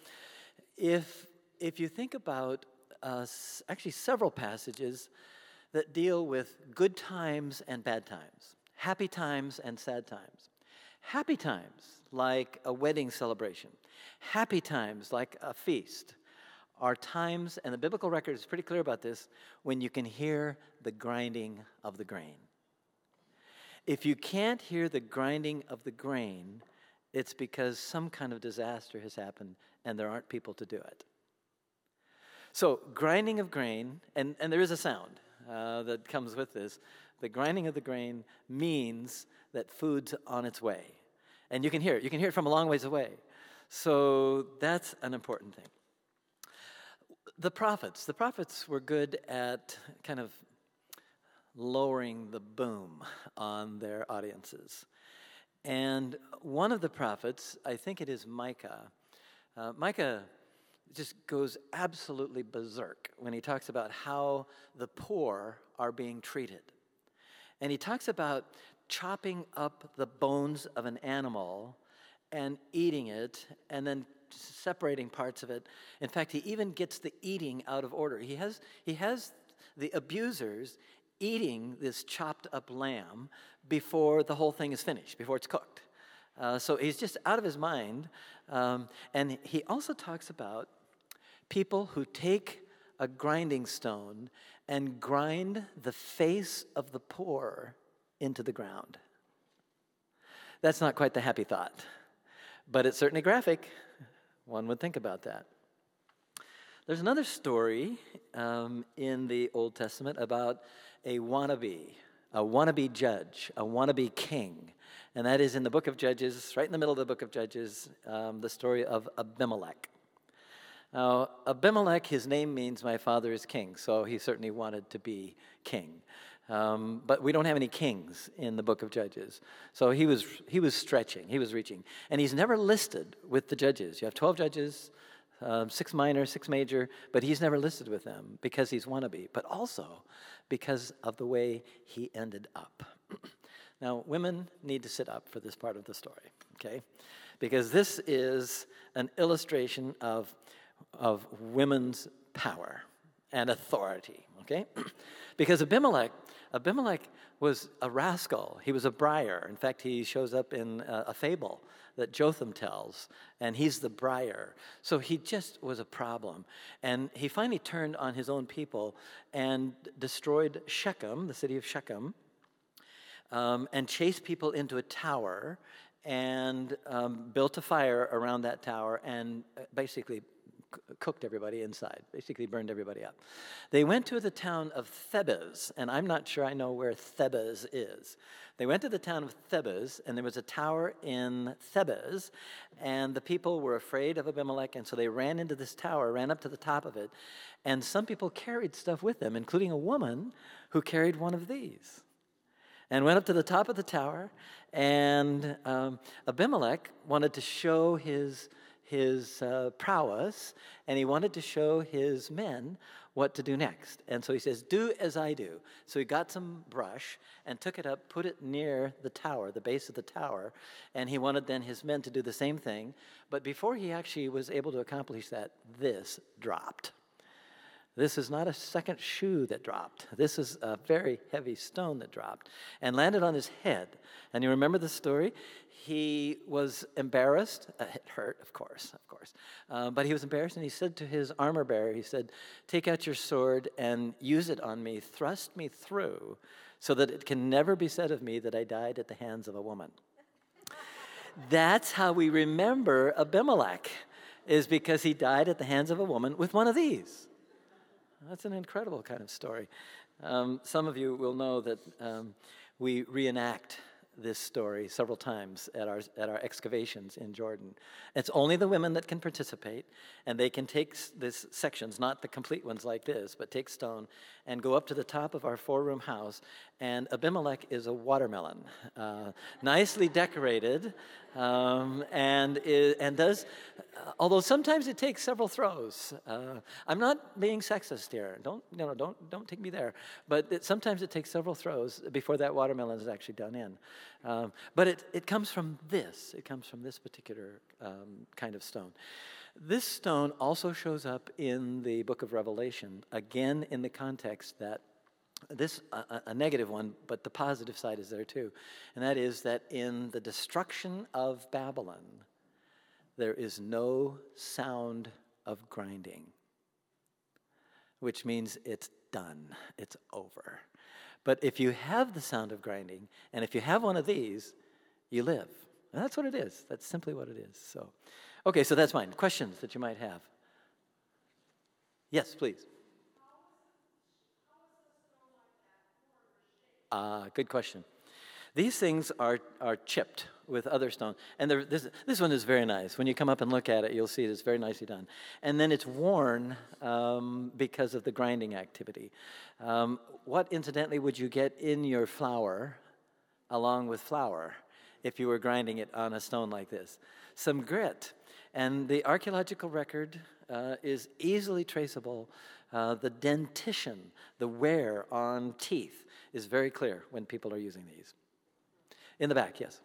if, if you think about uh, actually several passages that deal with good times and bad times, happy times and sad times. Happy times, like a wedding celebration, happy times, like a feast, are times, and the biblical record is pretty clear about this, when you can hear the grinding of the grain. If you can't hear the grinding of the grain, it's because some kind of disaster has happened and there aren't people to do it. So, grinding of grain, and, and there is a sound uh, that comes with this. The grinding of the grain means that food's on its way. And you can hear it. You can hear it from a long ways away. So that's an important thing. The prophets, the prophets were good at kind of lowering the boom on their audiences. And one of the prophets, I think it is Micah, uh, Micah just goes absolutely berserk when he talks about how the poor are being treated. And he talks about chopping up the bones of an animal and eating it and then separating parts of it. In fact, he even gets the eating out of order. He has, he has the abusers eating this chopped up lamb before the whole thing is finished, before it's cooked. Uh, so he's just out of his mind. Um, and he also talks about people who take a grinding stone and grind the face of the poor into the ground. That's not quite the happy thought, but it's certainly graphic. One would think about that. There's another story um, in the Old Testament about a wannabe, a wannabe judge, a wannabe king. And that is in the book of Judges, right in the middle of the book of Judges, um, the story of Abimelech. Now, Abimelech, his name means my father is king, so he certainly wanted to be king. Um, but we don't have any kings in the book of Judges. So he was, he was stretching, he was reaching. And he's never listed with the judges. You have 12 judges, um, six minor, six major, but he's never listed with them because he's wannabe, but also because of the way he ended up. now, women need to sit up for this part of the story, okay? Because this is an illustration of, of women's power and authority, okay? because Abimelech Abimelech was a rascal. He was a briar. In fact, he shows up in a, a fable that Jotham tells, and he's the briar. So he just was a problem. And he finally turned on his own people and destroyed Shechem, the city of Shechem, um, and chased people into a tower and um, built a fire around that tower and uh, basically cooked everybody inside, basically burned everybody up. They went to the town of Thebes, and I'm not sure I know where Thebes is. They went to the town of Thebes, and there was a tower in Thebes, and the people were afraid of Abimelech, and so they ran into this tower, ran up to the top of it, and some people carried stuff with them, including a woman who carried one of these. And went up to the top of the tower, and um, Abimelech wanted to show his his uh, prowess and he wanted to show his men what to do next. And so he says, Do as I do. So he got some brush and took it up, put it near the tower, the base of the tower, and he wanted then his men to do the same thing. But before he actually was able to accomplish that, this dropped. This is not a second shoe that dropped. This is a very heavy stone that dropped and landed on his head. And you remember the story? He was embarrassed. Uh, it hurt, of course, of course. Uh, but he was embarrassed and he said to his armor bearer, he said, Take out your sword and use it on me, thrust me through, so that it can never be said of me that I died at the hands of a woman. That's how we remember Abimelech, is because he died at the hands of a woman with one of these. That's an incredible kind of story. Um, some of you will know that um, we reenact this story several times at our, at our excavations in Jordan. It's only the women that can participate, and they can take these sections, not the complete ones like this, but take stone and go up to the top of our four room house. And Abimelech is a watermelon, uh, nicely decorated, um, and, is, and does, although sometimes it takes several throws. Uh, I'm not being sexist here. Don't, you know, don't, don't take me there. But it, sometimes it takes several throws before that watermelon is actually done in. Um, but it, it comes from this. It comes from this particular um, kind of stone. This stone also shows up in the book of Revelation, again in the context that this a, a, negative one, but the positive side is there too, and that is that in the destruction of Babylon, there is no sound of grinding, which means it's done, it's over. But if you have the sound of grinding, and if you have one of these, you live. And that's what it is. That's simply what it is. So. Okay, so that's mine. Questions that you might have? Yes, please. Ah, good question. These things are, are chipped with other stone. And this, this one is very nice. When you come up and look at it, you'll see it's very nicely done. And then it's worn um, because of the grinding activity. Um, what, incidentally, would you get in your flour along with flour if you were grinding it on a stone like this? Some grit. And the archaeological record uh, is easily traceable. Uh, the dentition, the wear on teeth, is very clear when people are using these. In the back, yes.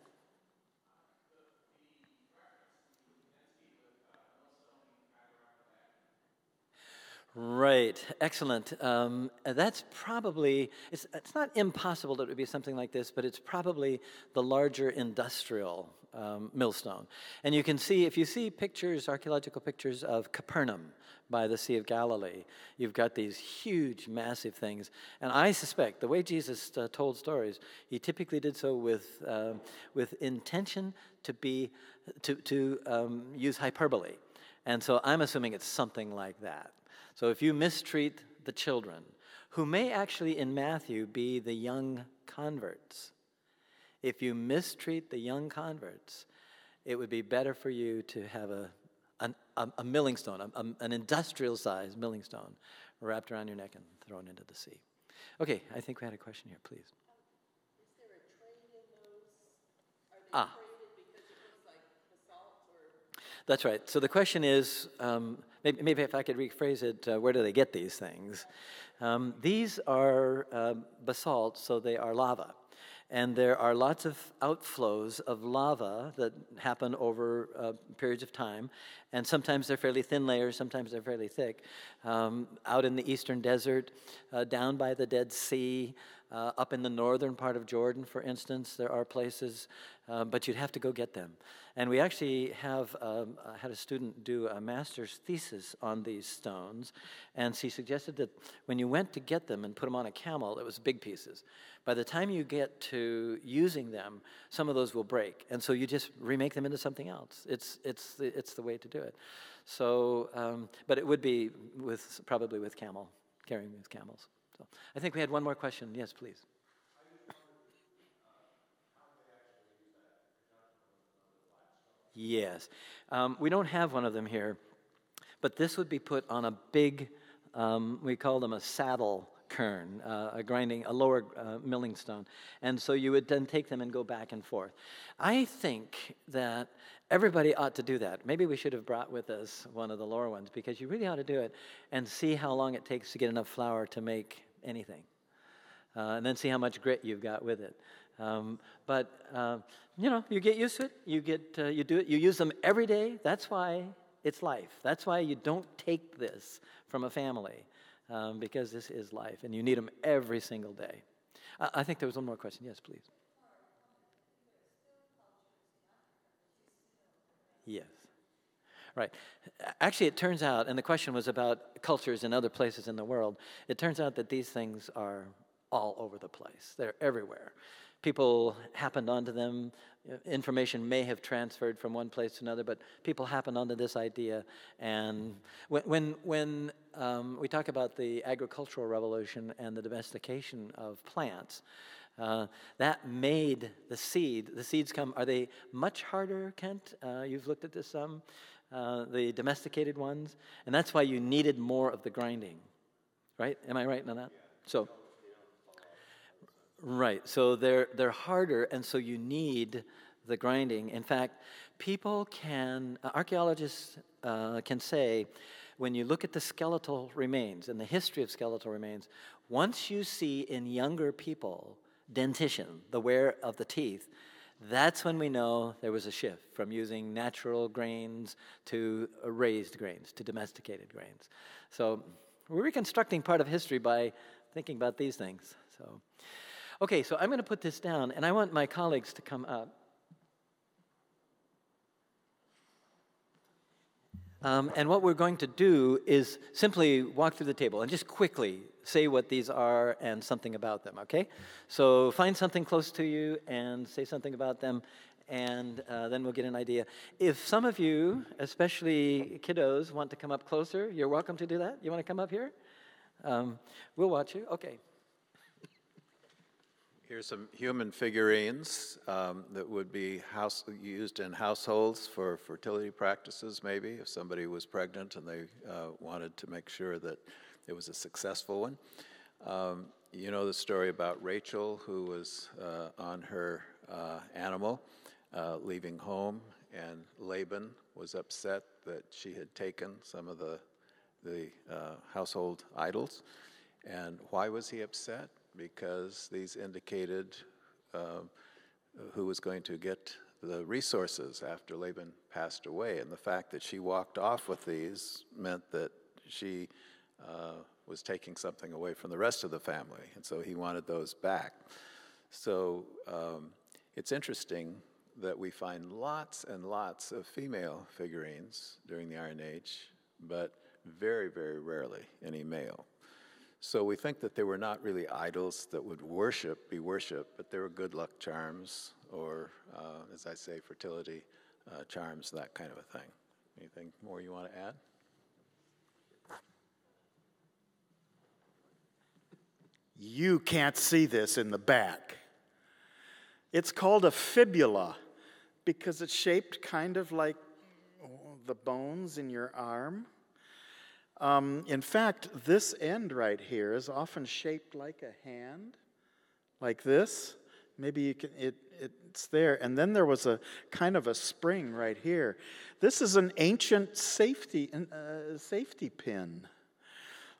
Right, excellent. Um, that's probably, it's, it's not impossible that it would be something like this, but it's probably the larger industrial um, millstone. And you can see, if you see pictures, archaeological pictures of Capernaum by the Sea of Galilee, you've got these huge, massive things. And I suspect the way Jesus uh, told stories, he typically did so with, uh, with intention to be, to, to um, use hyperbole. And so I'm assuming it's something like that. So if you mistreat the children, who may actually in Matthew be the young converts, if you mistreat the young converts, it would be better for you to have a, an, a, a milling stone, a, an industrial sized milling stone, wrapped around your neck and thrown into the sea. Okay, I think we had a question here, please. ah. That's right. So the question is um, maybe, maybe, if I could rephrase it, uh, where do they get these things? Um, these are uh, basalt, so they are lava. And there are lots of outflows of lava that happen over uh, periods of time. And sometimes they're fairly thin layers, sometimes they're fairly thick. Um, out in the eastern desert, uh, down by the Dead Sea, uh, up in the northern part of Jordan, for instance, there are places, uh, but you'd have to go get them. And we actually have um, uh, had a student do a master's thesis on these stones, and she suggested that when you went to get them and put them on a camel, it was big pieces. By the time you get to using them, some of those will break, and so you just remake them into something else. It's it's the, it's the way to do it. So, um, but it would be with probably with camel carrying with camels. So I think we had one more question. Yes, please. Yes. Um, we don't have one of them here, but this would be put on a big, um, we call them a saddle quern, uh, a grinding, a lower uh, milling stone. And so you would then take them and go back and forth. I think that everybody ought to do that. Maybe we should have brought with us one of the lower ones because you really ought to do it and see how long it takes to get enough flour to make anything. Uh, and then see how much grit you've got with it. Um, but uh, you know, you get used to it. You get, uh, you do it. You use them every day. That's why it's life. That's why you don't take this from a family, um, because this is life, and you need them every single day. I think there was one more question. Yes, please. Yes. Right. Actually, it turns out, and the question was about cultures in other places in the world, it turns out that these things are all over the place. They're everywhere. People happened onto them. Information may have transferred from one place to another, but people happened onto this idea. And when, when, when um, we talk about the agricultural revolution and the domestication of plants, uh, that made the seed. The seeds come, are they much harder, Kent? Uh, you've looked at this some, uh, the domesticated ones. And that's why you needed more of the grinding, right? Am I right on that? So, right. So they're, they're harder, and so you need the grinding. In fact, people can, uh, archaeologists uh, can say, when you look at the skeletal remains and the history of skeletal remains, once you see in younger people dentition, the wear of the teeth, that's when we know there was a shift from using natural grains to raised grains, to domesticated grains. So we're reconstructing part of history by thinking about these things. So, okay, so I'm going to put this down, and I want my colleagues to come up. Um, and what we're going to do is simply walk through the table and just quickly say what these are and something about them, okay? So find something close to you and say something about them, and uh, then we'll get an idea. If some of you, especially kiddos, want to come up closer, you're welcome to do that. You want to come up here? Um, we'll watch you. Okay. Here's some human figurines um, that would be house, used in households for fertility practices, maybe, if somebody was pregnant and they uh, wanted to make sure that it was a successful one. Um, you know the story about Rachel, who was uh, on her uh, animal uh, leaving home, and Laban was upset that she had taken some of the, the uh, household idols. And why was he upset? Because these indicated uh, who was going to get the resources after Laban passed away. And the fact that she walked off with these meant that she uh, was taking something away from the rest of the family, and so he wanted those back. So um, it's interesting that we find lots and lots of female figurines during the Iron Age, but very, very rarely any male. So we think that they were not really idols that would worship, be worshiped, but they were good luck charms, or uh, as I say, fertility uh, charms, that kind of a thing. Anything more you want to add? You can't see this in the back. It's called a fibula because it's shaped kind of like the bones in your arm. Um, in fact, this end right here is often shaped like a hand, like this. Maybe you can, it, it's there. And then there was a kind of a spring right here. This is an ancient safety, uh, safety pin.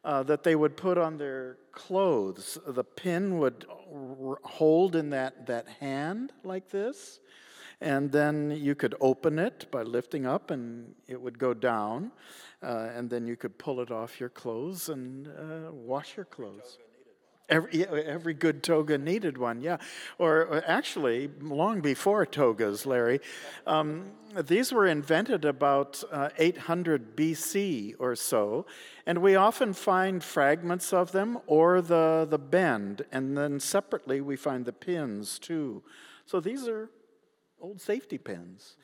Uh, that they would put on their clothes. The pin would hold in that, that hand like this, and then you could open it by lifting up and it would go down, uh, and then you could pull it off your clothes and uh, wash your clothes. Every, every good toga needed one, yeah. Or, or actually, long before togas, Larry. Um, these were invented about uh, 800 BC or so, and we often find fragments of them or the, the bend, and then separately we find the pins too. So these are old safety pins.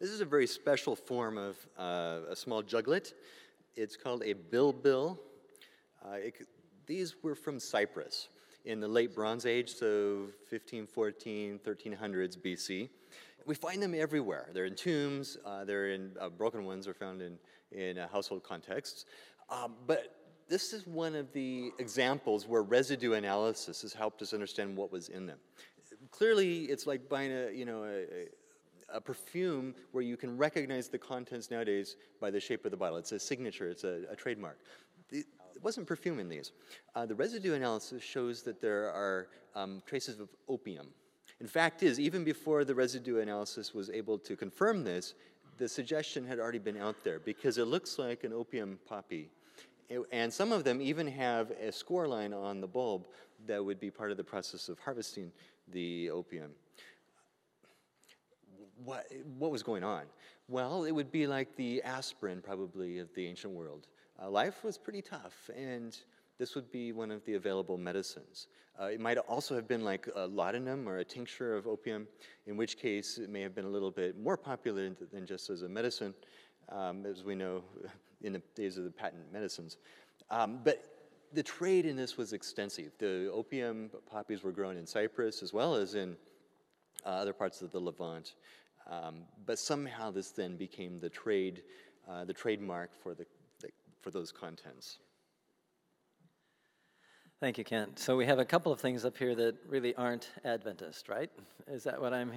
This is a very special form of uh, a small juglet. It's called a bilbil. Uh, it, these were from Cyprus in the late Bronze Age, so 1514, 1300s BC. We find them everywhere. They're in tombs, uh, they're in uh, broken ones are found in, in uh, household contexts. Um, but this is one of the examples where residue analysis has helped us understand what was in them. Clearly, it's like buying a, you know, a, a perfume where you can recognize the contents nowadays by the shape of the bottle. It's a signature, it's a, a trademark. it wasn't perfume in these. Uh, the residue analysis shows that there are um, traces of opium. In fact is, even before the residue analysis was able to confirm this, the suggestion had already been out there because it looks like an opium poppy. And some of them even have a score line on the bulb that would be part of the process of harvesting the opium what, what was going on? Well, it would be like the aspirin, probably, of the ancient world. Uh, life was pretty tough, and this would be one of the available medicines. Uh, it might also have been like a laudanum or a tincture of opium, in which case it may have been a little bit more popular than just as a medicine, um, as we know in the days of the patent medicines. Um, but the trade in this was extensive. The opium poppies were grown in Cyprus as well as in uh, other parts of the Levant. Um, but somehow this then became the trade, uh, the trademark for, the, the, for those contents. Thank you, Kent. So we have a couple of things up here that really aren't Adventist, right? Is that what I'm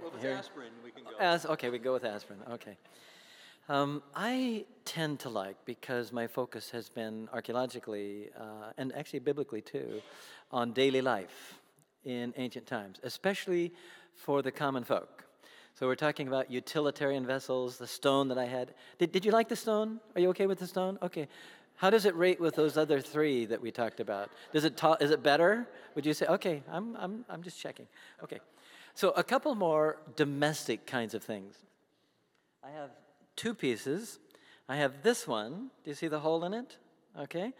well, hearing? aspirin, we can go. As, okay, we go with aspirin. Okay. Um, I tend to like, because my focus has been archaeologically uh, and actually biblically too, on daily life in ancient times, especially for the common folk. So we're talking about utilitarian vessels, the stone that I had. Did, did you like the stone? Are you okay with the stone? Okay. How does it rate with those other three that we talked about? Does it ta- is it better? Would you say, okay, I'm, I'm, I'm just checking. Okay. So a couple more domestic kinds of things. I have two pieces. I have this one. Do you see the hole in it? Okay.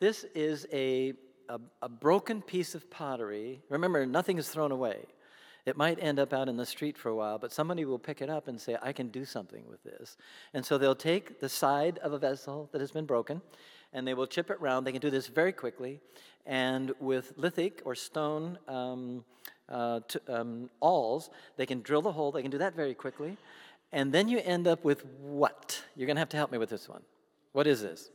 This is a, a, a broken piece of pottery. Remember, nothing is thrown away. It might end up out in the street for a while, but somebody will pick it up and say, I can do something with this. And so they'll take the side of a vessel that has been broken and they will chip it round. They can do this very quickly. And with lithic or stone um, uh, t- um, awls, they can drill the hole. They can do that very quickly. And then you end up with what? You're going to have to help me with this one. What is this?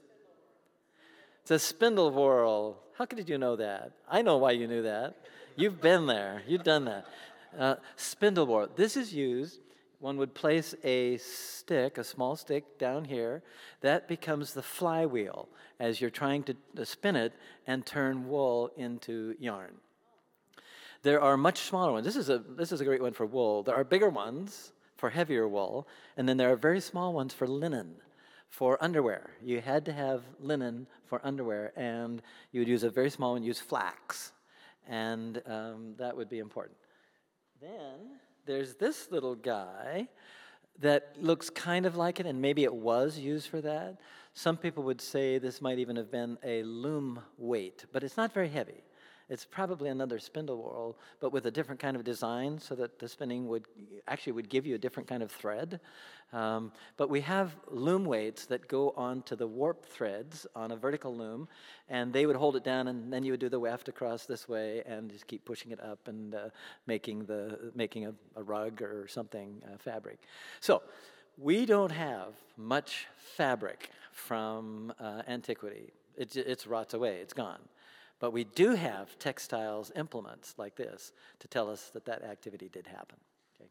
It's a spindle whorl. How could you know that? I know why you knew that. You've been there. You've done that. Uh, spindle whorl. This is used, one would place a stick, a small stick down here. That becomes the flywheel as you're trying to spin it and turn wool into yarn. There are much smaller ones. This is a, this is a great one for wool. There are bigger ones, for heavier wool, and then there are very small ones for linen, for underwear. You had to have linen for underwear, and you would use a very small one, use flax, and um, that would be important. Then there's this little guy that looks kind of like it, and maybe it was used for that. Some people would say this might even have been a loom weight, but it's not very heavy. It's probably another spindle whorl, but with a different kind of design so that the spinning would actually would give you a different kind of thread. Um, but we have loom weights that go onto the warp threads on a vertical loom, and they would hold it down, and then you would do the weft across this way and just keep pushing it up and uh, making, the, making a, a rug or something uh, fabric. So we don't have much fabric from uh, antiquity. It, it's rots away, it's gone. But we do have textiles implements like this to tell us that that activity did happen. Okay.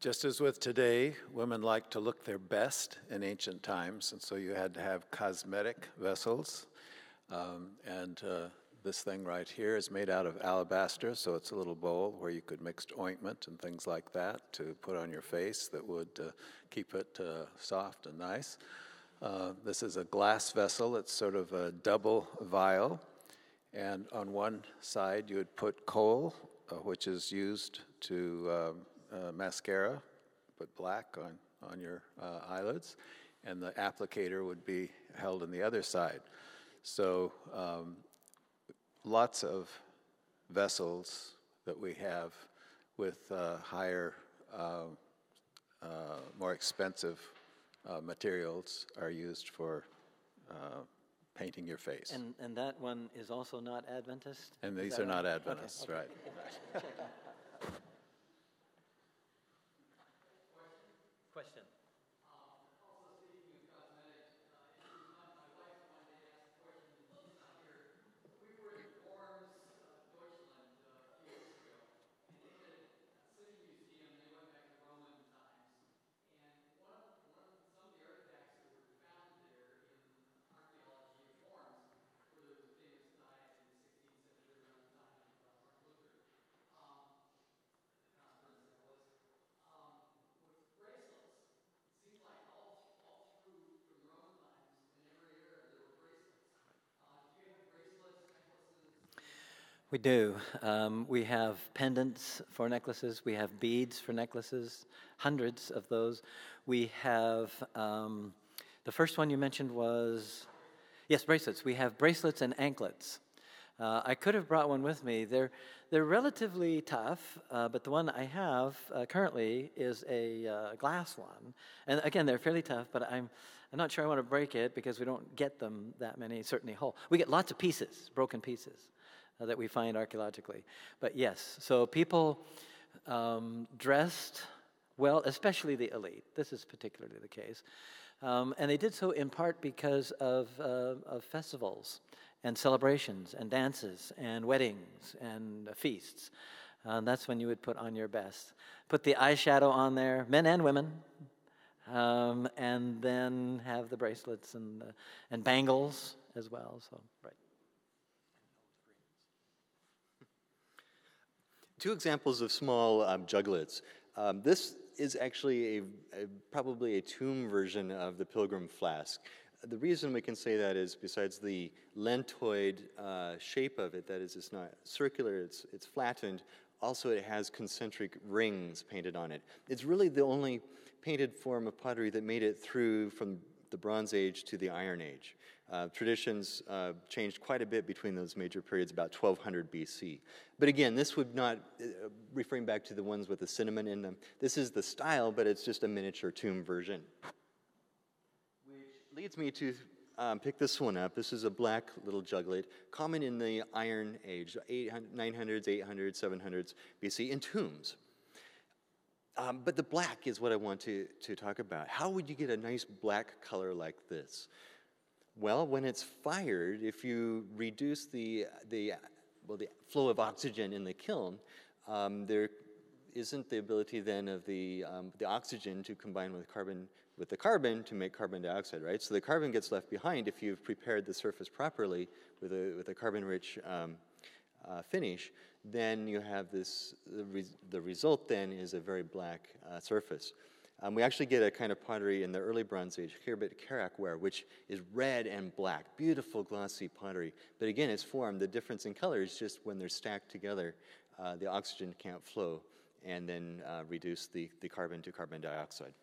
Just as with today, women liked to look their best in ancient times, and so you had to have cosmetic vessels. Um, and uh, this thing right here is made out of alabaster, so it's a little bowl where you could mix ointment and things like that to put on your face that would uh, keep it uh, soft and nice. Uh, this is a glass vessel. It's sort of a double vial. And on one side, you would put kohl, uh, which is used to um, uh, mascara, put black on, on your uh, eyelids. And the applicator would be held on the other side. So um, lots of vessels that we have with uh, higher, more expensive uh, materials are used for uh, painting your face. And, and that one is also not Adventist? And these are not? Adventists, Okay, okay. right? We do. Um, we have pendants for necklaces. We have beads for necklaces, hundreds of those. We have um, the first one you mentioned was yes, bracelets. We have bracelets and anklets. Uh, I could have brought one with me. They're they're relatively tough, uh, but the one I have uh, currently is a uh, glass one. And again, they're fairly tough, but I'm I'm not sure I want to break it because we don't get them that many, certainly whole. We get lots of pieces, broken pieces uh, that we find archaeologically. But yes, so people um, dressed well, especially the elite. This is particularly the case. Um, and they did so in part because of, uh, of festivals and celebrations and dances and weddings and uh, feasts. And that's when you would put on your best. Put the eyeshadow on there, men and women, um, and then have the bracelets and, uh, and bangles as well. So, right. Two examples of small um, juglets. Um, this is actually a, a, probably a tomb version of the pilgrim flask. The reason we can say that is besides the lentoid uh, shape of it, that is, it's not circular, it's, it's flattened, also it has concentric rings painted on it. It's really the only painted form of pottery that made it through from the Bronze Age to the Iron Age. Uh, traditions uh, changed quite a bit between those major periods, about 1200 BC. But again, this would not, uh, referring back to the ones with the cinnamon in them, this is the style, but it's just a miniature tomb version. Which leads me to um, pick this one up. This is a black little juglet, common in the Iron Age, 800, 900s, 800s, 700s BC, in tombs. Um, but the black is what I want to, to talk about. How would you get a nice black color like this? Well, when it's fired, if you reduce the, the, well, the flow of oxygen in the kiln, um, there isn't the ability then of the, um, the oxygen to combine with carbon with the carbon to make carbon dioxide, right? So the carbon gets left behind if you've prepared the surface properly with a, with a carbon-rich um, uh, finish, then you have this, the, the result then is a very black uh, surface. Um, we actually get a kind of pottery in the early Bronze Age, Kerak ware, which is red and black, beautiful glossy pottery. But again, its form, the difference in color is just when they're stacked together, uh, the oxygen can't flow and then uh, reduce the, the carbon to carbon dioxide.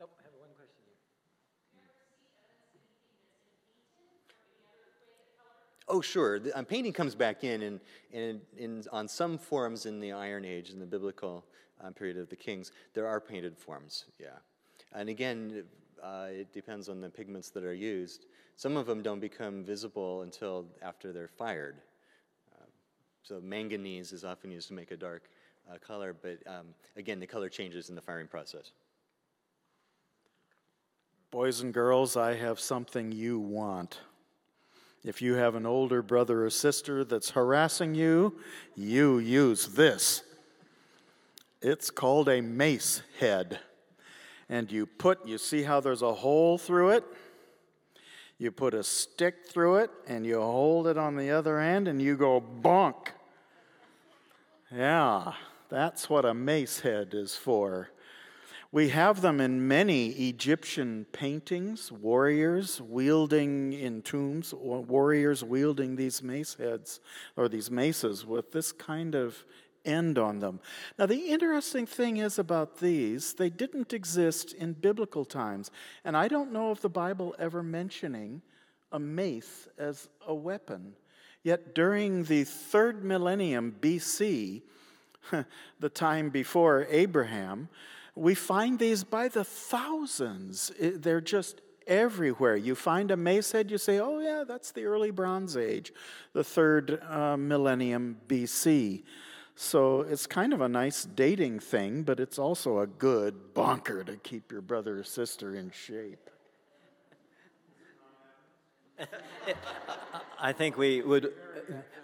Oh, I have one question here. Oh, sure. The, um, painting comes back in, and, and in, on some forms in the Iron Age, in the biblical um, period of the kings, there are painted forms, yeah. And again, uh, it depends on the pigments that are used. Some of them don't become visible until after they're fired. Uh, so manganese is often used to make a dark uh, color, but um, again, the color changes in the firing process. Boys and girls, I have something you want. If you have an older brother or sister that's harassing you, you use this. It's called a mace head. And you put, you see how there's a hole through it? You put a stick through it and you hold it on the other end and you go bonk. Yeah, that's what a mace head is for. We have them in many Egyptian paintings, warriors wielding in tombs, warriors wielding these mace heads or these maces with this kind of end on them. Now, the interesting thing is about these, they didn't exist in biblical times. And I don't know of the Bible ever mentioning a mace as a weapon. Yet during the third millennium BC, the time before Abraham, we find these by the thousands. They're just everywhere. You find a mace head, you say, oh, yeah, that's the early Bronze Age, the third uh, millennium BC. So it's kind of a nice dating thing, but it's also a good bonker to keep your brother or sister in shape. I think we would.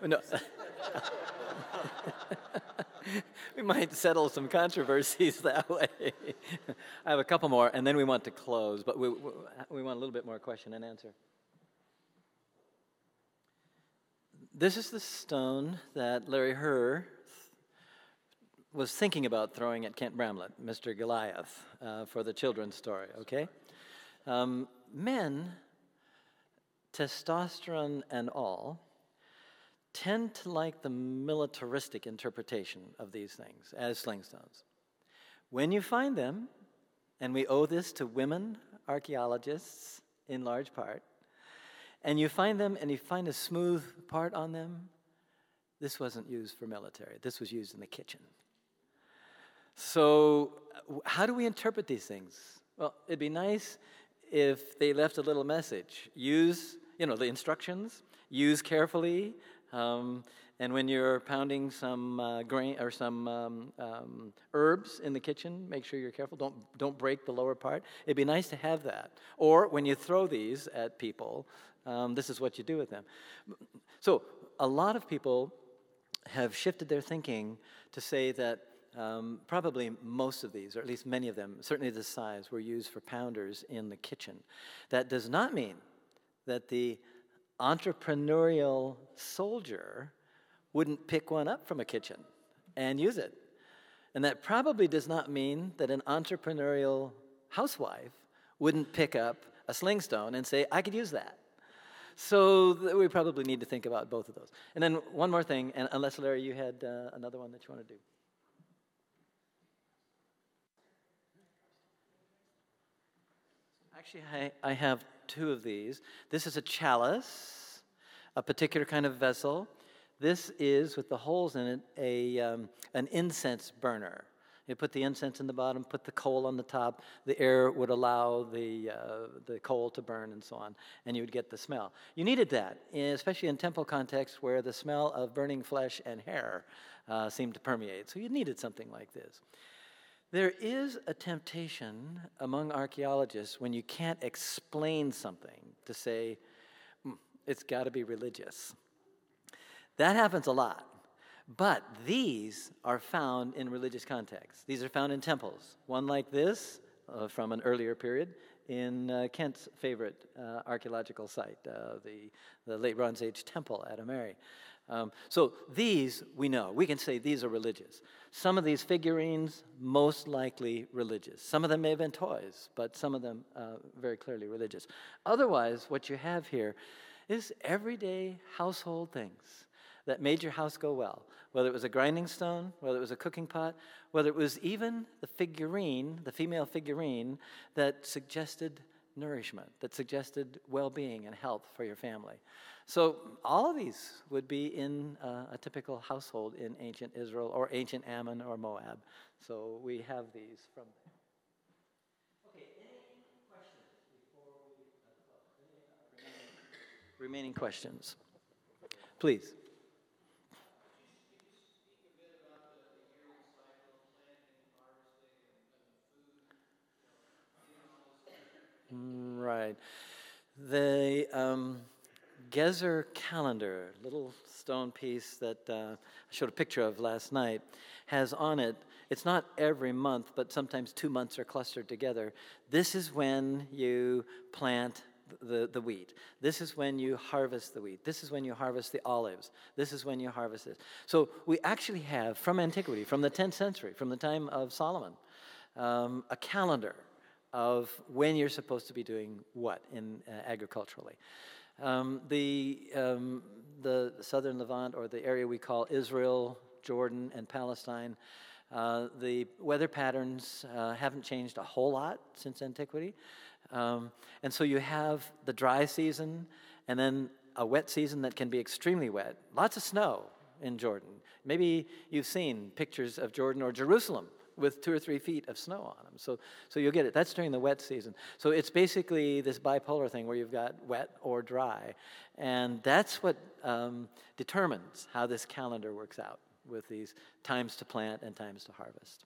Uh, no. we might settle some controversies that way. I have a couple more, and then we want to close, but we, we want a little bit more question and answer. This is the stone that Larry Herr was thinking about throwing at Kent Bramlett, Mr. Goliath, uh, for the children's story, okay? Um, men, testosterone and all, tend to like the militaristic interpretation of these things as sling stones. When you find them, and we owe this to women archaeologists in large part, and you find them and you find a smooth part on them, this wasn't used for military. This was used in the kitchen. So, how do we interpret these things? Well, it'd be nice if they left a little message. Use, you know, the instructions, use carefully, um, and when you're pounding some uh, grain or some um, um, herbs in the kitchen, make sure you're careful. Don't, don't break the lower part. It'd be nice to have that. Or when you throw these at people, um, this is what you do with them. So a lot of people have shifted their thinking to say that um, probably most of these, or at least many of them, certainly the size, were used for pounders in the kitchen. That does not mean that the entrepreneurial soldier wouldn't pick one up from a kitchen and use it. And that probably does not mean that an entrepreneurial housewife wouldn't pick up a sling stone and say, I could use that. So we probably need to think about both of those. And then one more thing, and unless Larry, you had uh, another one that you want to do. Actually, I, I have two of these. This is a chalice, a particular kind of vessel. This is, with the holes in it, a, um, an incense burner. You put the incense in the bottom, put the coal on the top. The air would allow the, uh, the coal to burn and so on, and you would get the smell. You needed that, especially in temple context where the smell of burning flesh and hair uh, seemed to permeate. So you needed something like this. There is a temptation among archaeologists when you can't explain something to say, mm, it's got to be religious. That happens a lot. But these are found in religious contexts. These are found in temples. One like this uh, from an earlier period in uh, Kent's favorite uh, archaeological site, uh, the, the late Bronze Age temple at Umayri. Um, so these we know. We can say these are religious. Some of these figurines, most likely religious. Some of them may have been toys, but some of them uh, very clearly religious. Otherwise, what you have here is everyday household things that made your house go well. Whether it was a grinding stone, whether it was a cooking pot, whether it was even the figurine, the female figurine that suggested nourishment, that suggested well being and health for your family. So, all of these would be in uh, a typical household in ancient Israel or ancient Ammon or Moab. So, we have these from there. Okay, any questions before we remaining, remaining questions? Please. Right. The um, Gezer calendar, little stone piece that uh, I showed a picture of last night, has on it, it's not every month, but sometimes two months are clustered together. This is when you plant the, the wheat. This is when you harvest the wheat. This is when you harvest the olives. This is when you harvest this. So we actually have, from antiquity, from the 10th century, from the time of Solomon, um, a calendar of when you're supposed to be doing what in uh, agriculturally. Um, the, um, the southern Levant, or the area we call Israel, Jordan, and Palestine, uh, the weather patterns uh, haven't changed a whole lot since antiquity. Um, and so you have the dry season and then a wet season that can be extremely wet. Lots of snow in Jordan. Maybe you've seen pictures of Jordan or Jerusalem with two or three feet of snow on them. So, so you'll get it. That's during the wet season. So it's basically this bipolar thing where you've got wet or dry. And that's what um, determines how this calendar works out with these times to plant and times to harvest.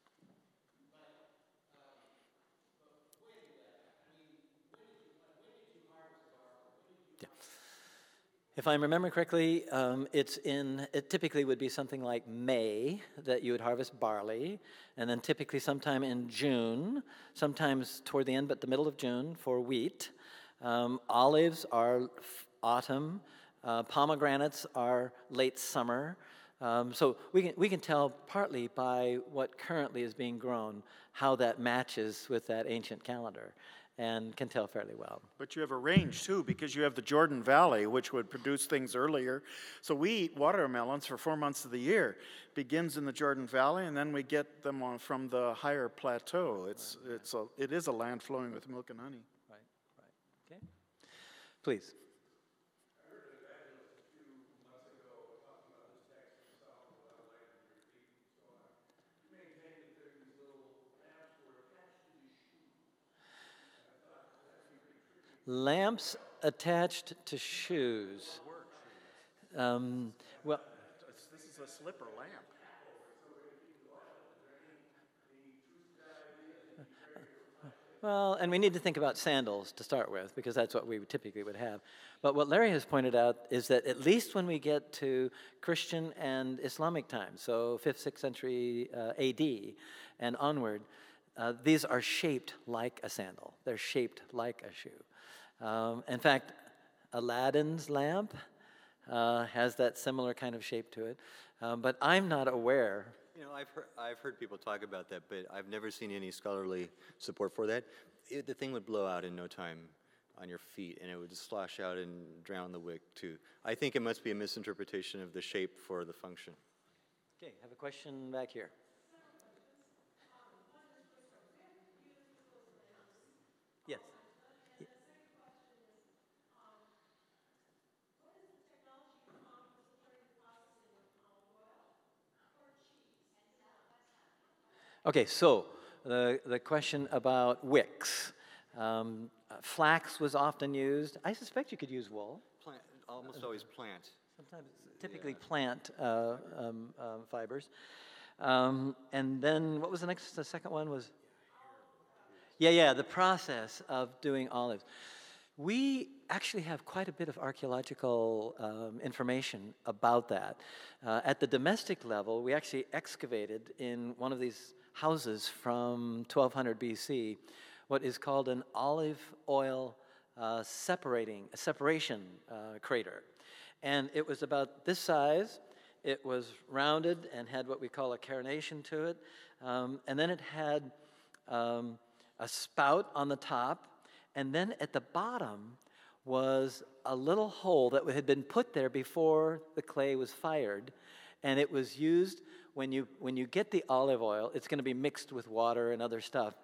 If I'm remembering correctly, um, it's in, it typically would be something like May that you would harvest barley, and then typically sometime in June, sometimes toward the end, but the middle of June for wheat. Um, olives are autumn, uh, pomegranates are late summer. Um, so we can, we can tell partly by what currently is being grown how that matches with that ancient calendar and can tell fairly well. But you have a range too, because you have the Jordan Valley, which would produce things earlier. So we eat watermelons for four months of the year. Begins in the Jordan Valley, and then we get them on, from the higher plateau. It's, it's a, it is a land flowing with milk and honey. Right, right. Okay. Please. Lamps attached to shoes. Um, well, this is a slipper lamp. Well, and we need to think about sandals to start with, because that's what we typically would have. But what Larry has pointed out is that at least when we get to Christian and Islamic times, so 5th, 6th century uh, AD and onward, uh, these are shaped like a sandal. They're shaped like a shoe. Um, in fact, Aladdin's lamp uh, has that similar kind of shape to it. Um, but I'm not aware. You know, I've heard, I've heard people talk about that, but I've never seen any scholarly support for that. It, the thing would blow out in no time on your feet, and it would just slosh out and drown the wick, too. I think it must be a misinterpretation of the shape for the function. Okay, I have a question back here. Okay, so the, the question about wicks. Um, flax was often used. I suspect you could use wool. Plant, almost always plant. Sometimes, typically yeah. plant uh, um, uh, fibers. Um, and then what was the next? The second one was. Yeah, yeah, the process of doing olives. We actually have quite a bit of archaeological um, information about that. Uh, at the domestic level, we actually excavated in one of these houses from 1200 BC what is called an olive oil uh, separating, a separation uh, crater. And it was about this size. It was rounded and had what we call a carination to it. Um, and then it had um, a spout on the top. And then at the bottom was a little hole that had been put there before the clay was fired. And it was used when you, when you get the olive oil, it's going to be mixed with water and other stuff.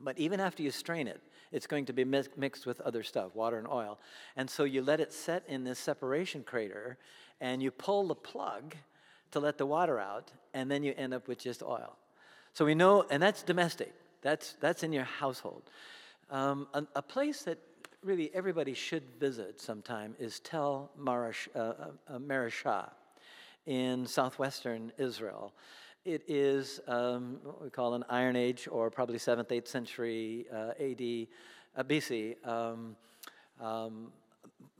But even after you strain it, it's going to be mixed with other stuff, water and oil. And so you let it set in this separation crater, and you pull the plug to let the water out, and then you end up with just oil. So we know, and that's domestic. That's, that's in your household. Um, a, a, place that really everybody should visit sometime is Tel Marish, uh, uh, uh Mareshah in southwestern Israel. It is um, what we call an Iron Age, or probably 7th, 8th century uh, AD, uh, BC, um, um,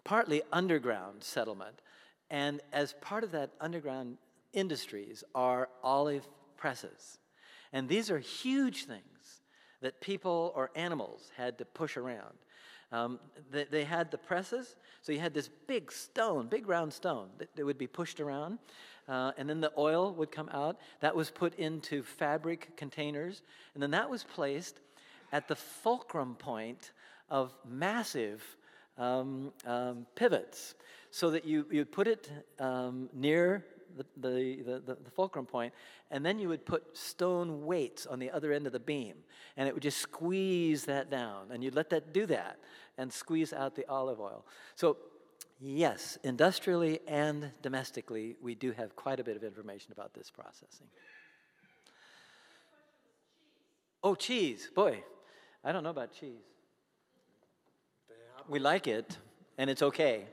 partly underground settlement. And as part of that underground industries are olive presses. And these are huge things that people or animals had to push around. Um, they, they, had the presses, so you had this big stone, big round stone that, that would be pushed around uh, and then the oil would come out. That was put into fabric containers, and then that was placed at the fulcrum point of massive um, um, pivots, so that you you put it um, near the, the, the, the, fulcrum point, and then you would put stone weights on the other end of the beam, and it would just squeeze that down, and you'd let that do that and squeeze out the olive oil. So Yes, industrially and domestically, we do have quite a bit of information about this processing. Oh, cheese. Boy, I don't know about cheese. We like it, and it's okay.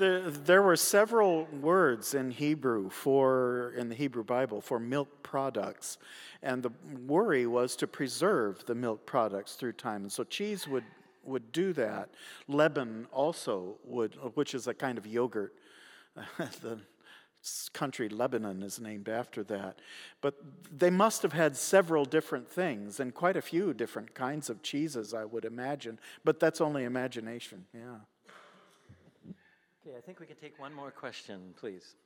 There, there were several words in Hebrew for in the Hebrew Bible for milk products, and the worry was to preserve the milk products through time. And so cheese would would do that. Lebanon also would, which is a kind of yogurt. the country Lebanon is named after that. But they must have had several different things and quite a few different kinds of cheeses, I would imagine. But that's only imagination, yeah. Okay, I think we can take one more question, please.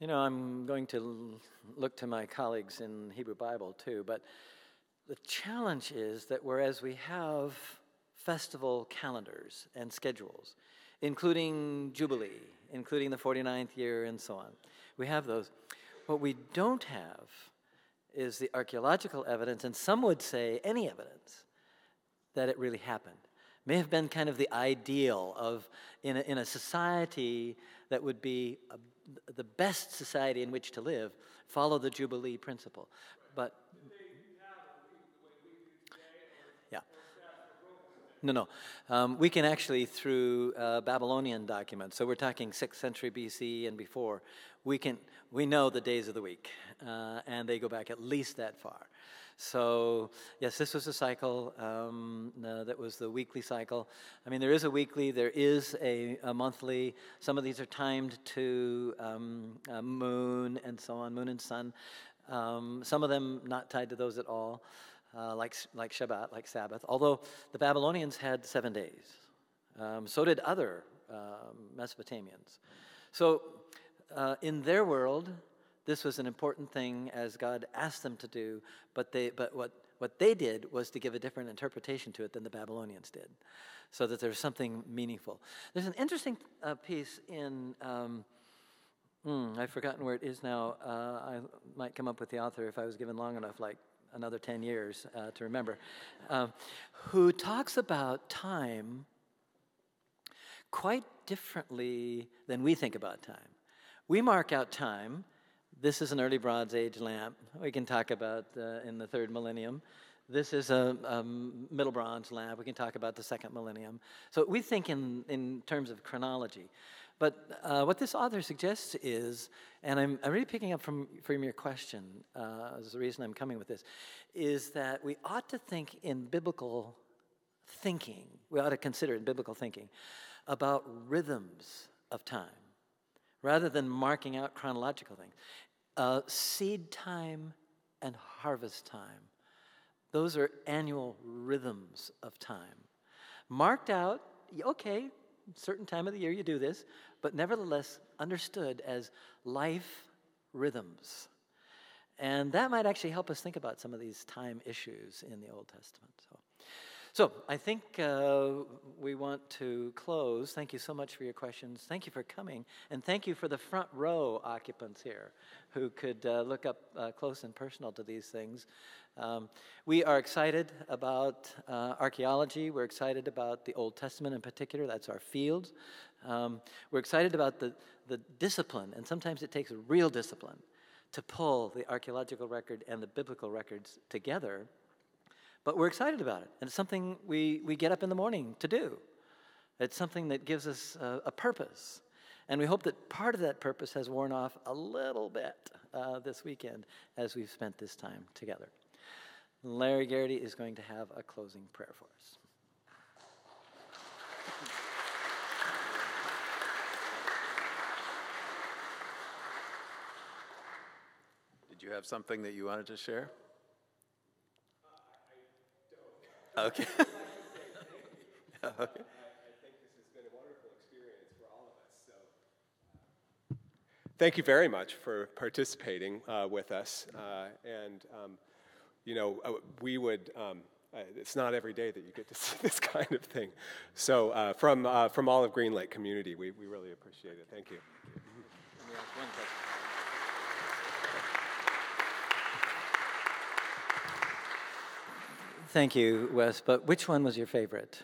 You know, I'm going to look to my colleagues in Hebrew Bible too, but the challenge is that whereas we have festival calendars and schedules, including Jubilee, including the 49th year, and so on, we have those. What we don't have is the archaeological evidence, and some would say any evidence, that it really happened. May have been kind of the ideal of in a, in a society that would be a the best society in which to live, follow the Jubilee principle. But No, no. Um, we can actually, through uh, Babylonian documents, so we're talking 6th century BC and before, we, can, we know the days of the week, uh, and they go back at least that far. So, yes, this was a cycle um, uh, that was the weekly cycle. I mean, there is a weekly, there is a, a monthly. Some of these are timed to um, uh, moon and so on, moon and sun. Um, some of them not tied to those at all, uh, like, like Shabbat, like Sabbath. Although the Babylonians had seven days, um, so did other um, Mesopotamians. So, uh, in their world, this was an important thing as God asked them to do, but, they, but what, what they did was to give a different interpretation to it than the Babylonians did, so that there's something meaningful. There's an interesting uh, piece in, um, hmm, I've forgotten where it is now. Uh, I might come up with the author if I was given long enough, like another 10 years uh, to remember, um, who talks about time quite differently than we think about time. We mark out time this is an early Bronze Age lamp. We can talk about uh, in the third millennium. This is a, a, Middle Bronze lamp. We can talk about the second millennium. So we think in, in terms of chronology. But uh, what this author suggests is, and I'm, I'm really picking up from, from your question, uh, is the reason I'm coming with this, is that we ought to think in biblical thinking, we ought to consider in biblical thinking about rhythms of time rather than marking out chronological things. Uh, seed time and harvest time, those are annual rhythms of time. Marked out, okay, certain time of the year you do this, but nevertheless understood as life rhythms. And that might actually help us think about some of these time issues in the Old Testament. So, so I think uh, we want to close. Thank you so much for your questions. Thank you for coming. And thank you for the front row occupants here who could uh, look up uh, close and personal to these things. Um, we are excited about uh, archaeology. We're excited about the Old Testament in particular. That's our field. Um, we're excited about the, the discipline, and sometimes it takes real discipline to pull the archaeological record and the biblical records together. But we're excited about it, and it's something we, we get up in the morning to do. It's something that gives us a, a purpose. And we hope that part of that purpose has worn off a little bit uh, this weekend as we've spent this time together. Larry Geraty is going to have a closing prayer for us. Did you have something that you wanted to share? Okay. okay. Thank you very much for participating uh, with us. Uh, and, um, you know, uh, we would, um, uh, it's not every day that you get to see this kind of thing. So, uh, from, uh, from all of Green Lake community, we, we really appreciate it. Thank you. Thank you, Wes. But which one was your favorite?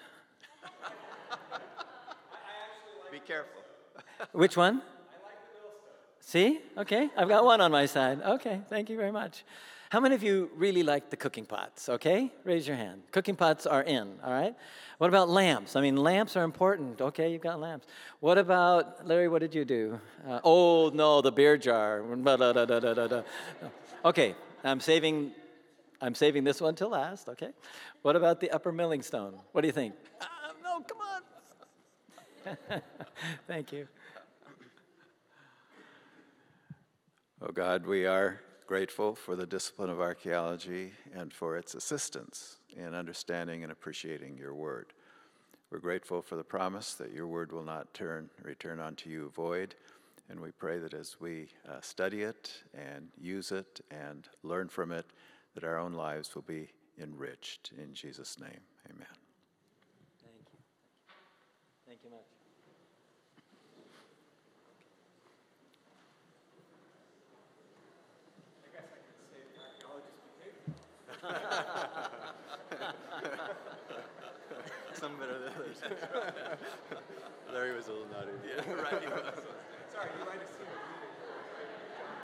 Be careful. Which one? See? Okay, I've got one on my side. Okay, thank you very much. How many of you really like the cooking pots? Okay, raise your hand. Cooking pots are in, all right? What about lamps? I mean, lamps are important. Okay, you've got lamps. What about, Larry, what did you do? Uh, oh, no, the beer jar. Okay, I'm saving. I'm saving this one till last, okay? What about the upper milling stone? What do you think? Uh, no, come on. Thank you. Oh God, we are grateful for the discipline of archaeology and for its assistance in understanding and appreciating your word. We're grateful for the promise that your word will not turn, return unto you void, and we pray that as we uh, study it and use it and learn from it, that our own lives will be enriched. In Jesus' name, amen. Some better than others. Larry was a little naughty. Yeah, right. Sorry, you might have seen it.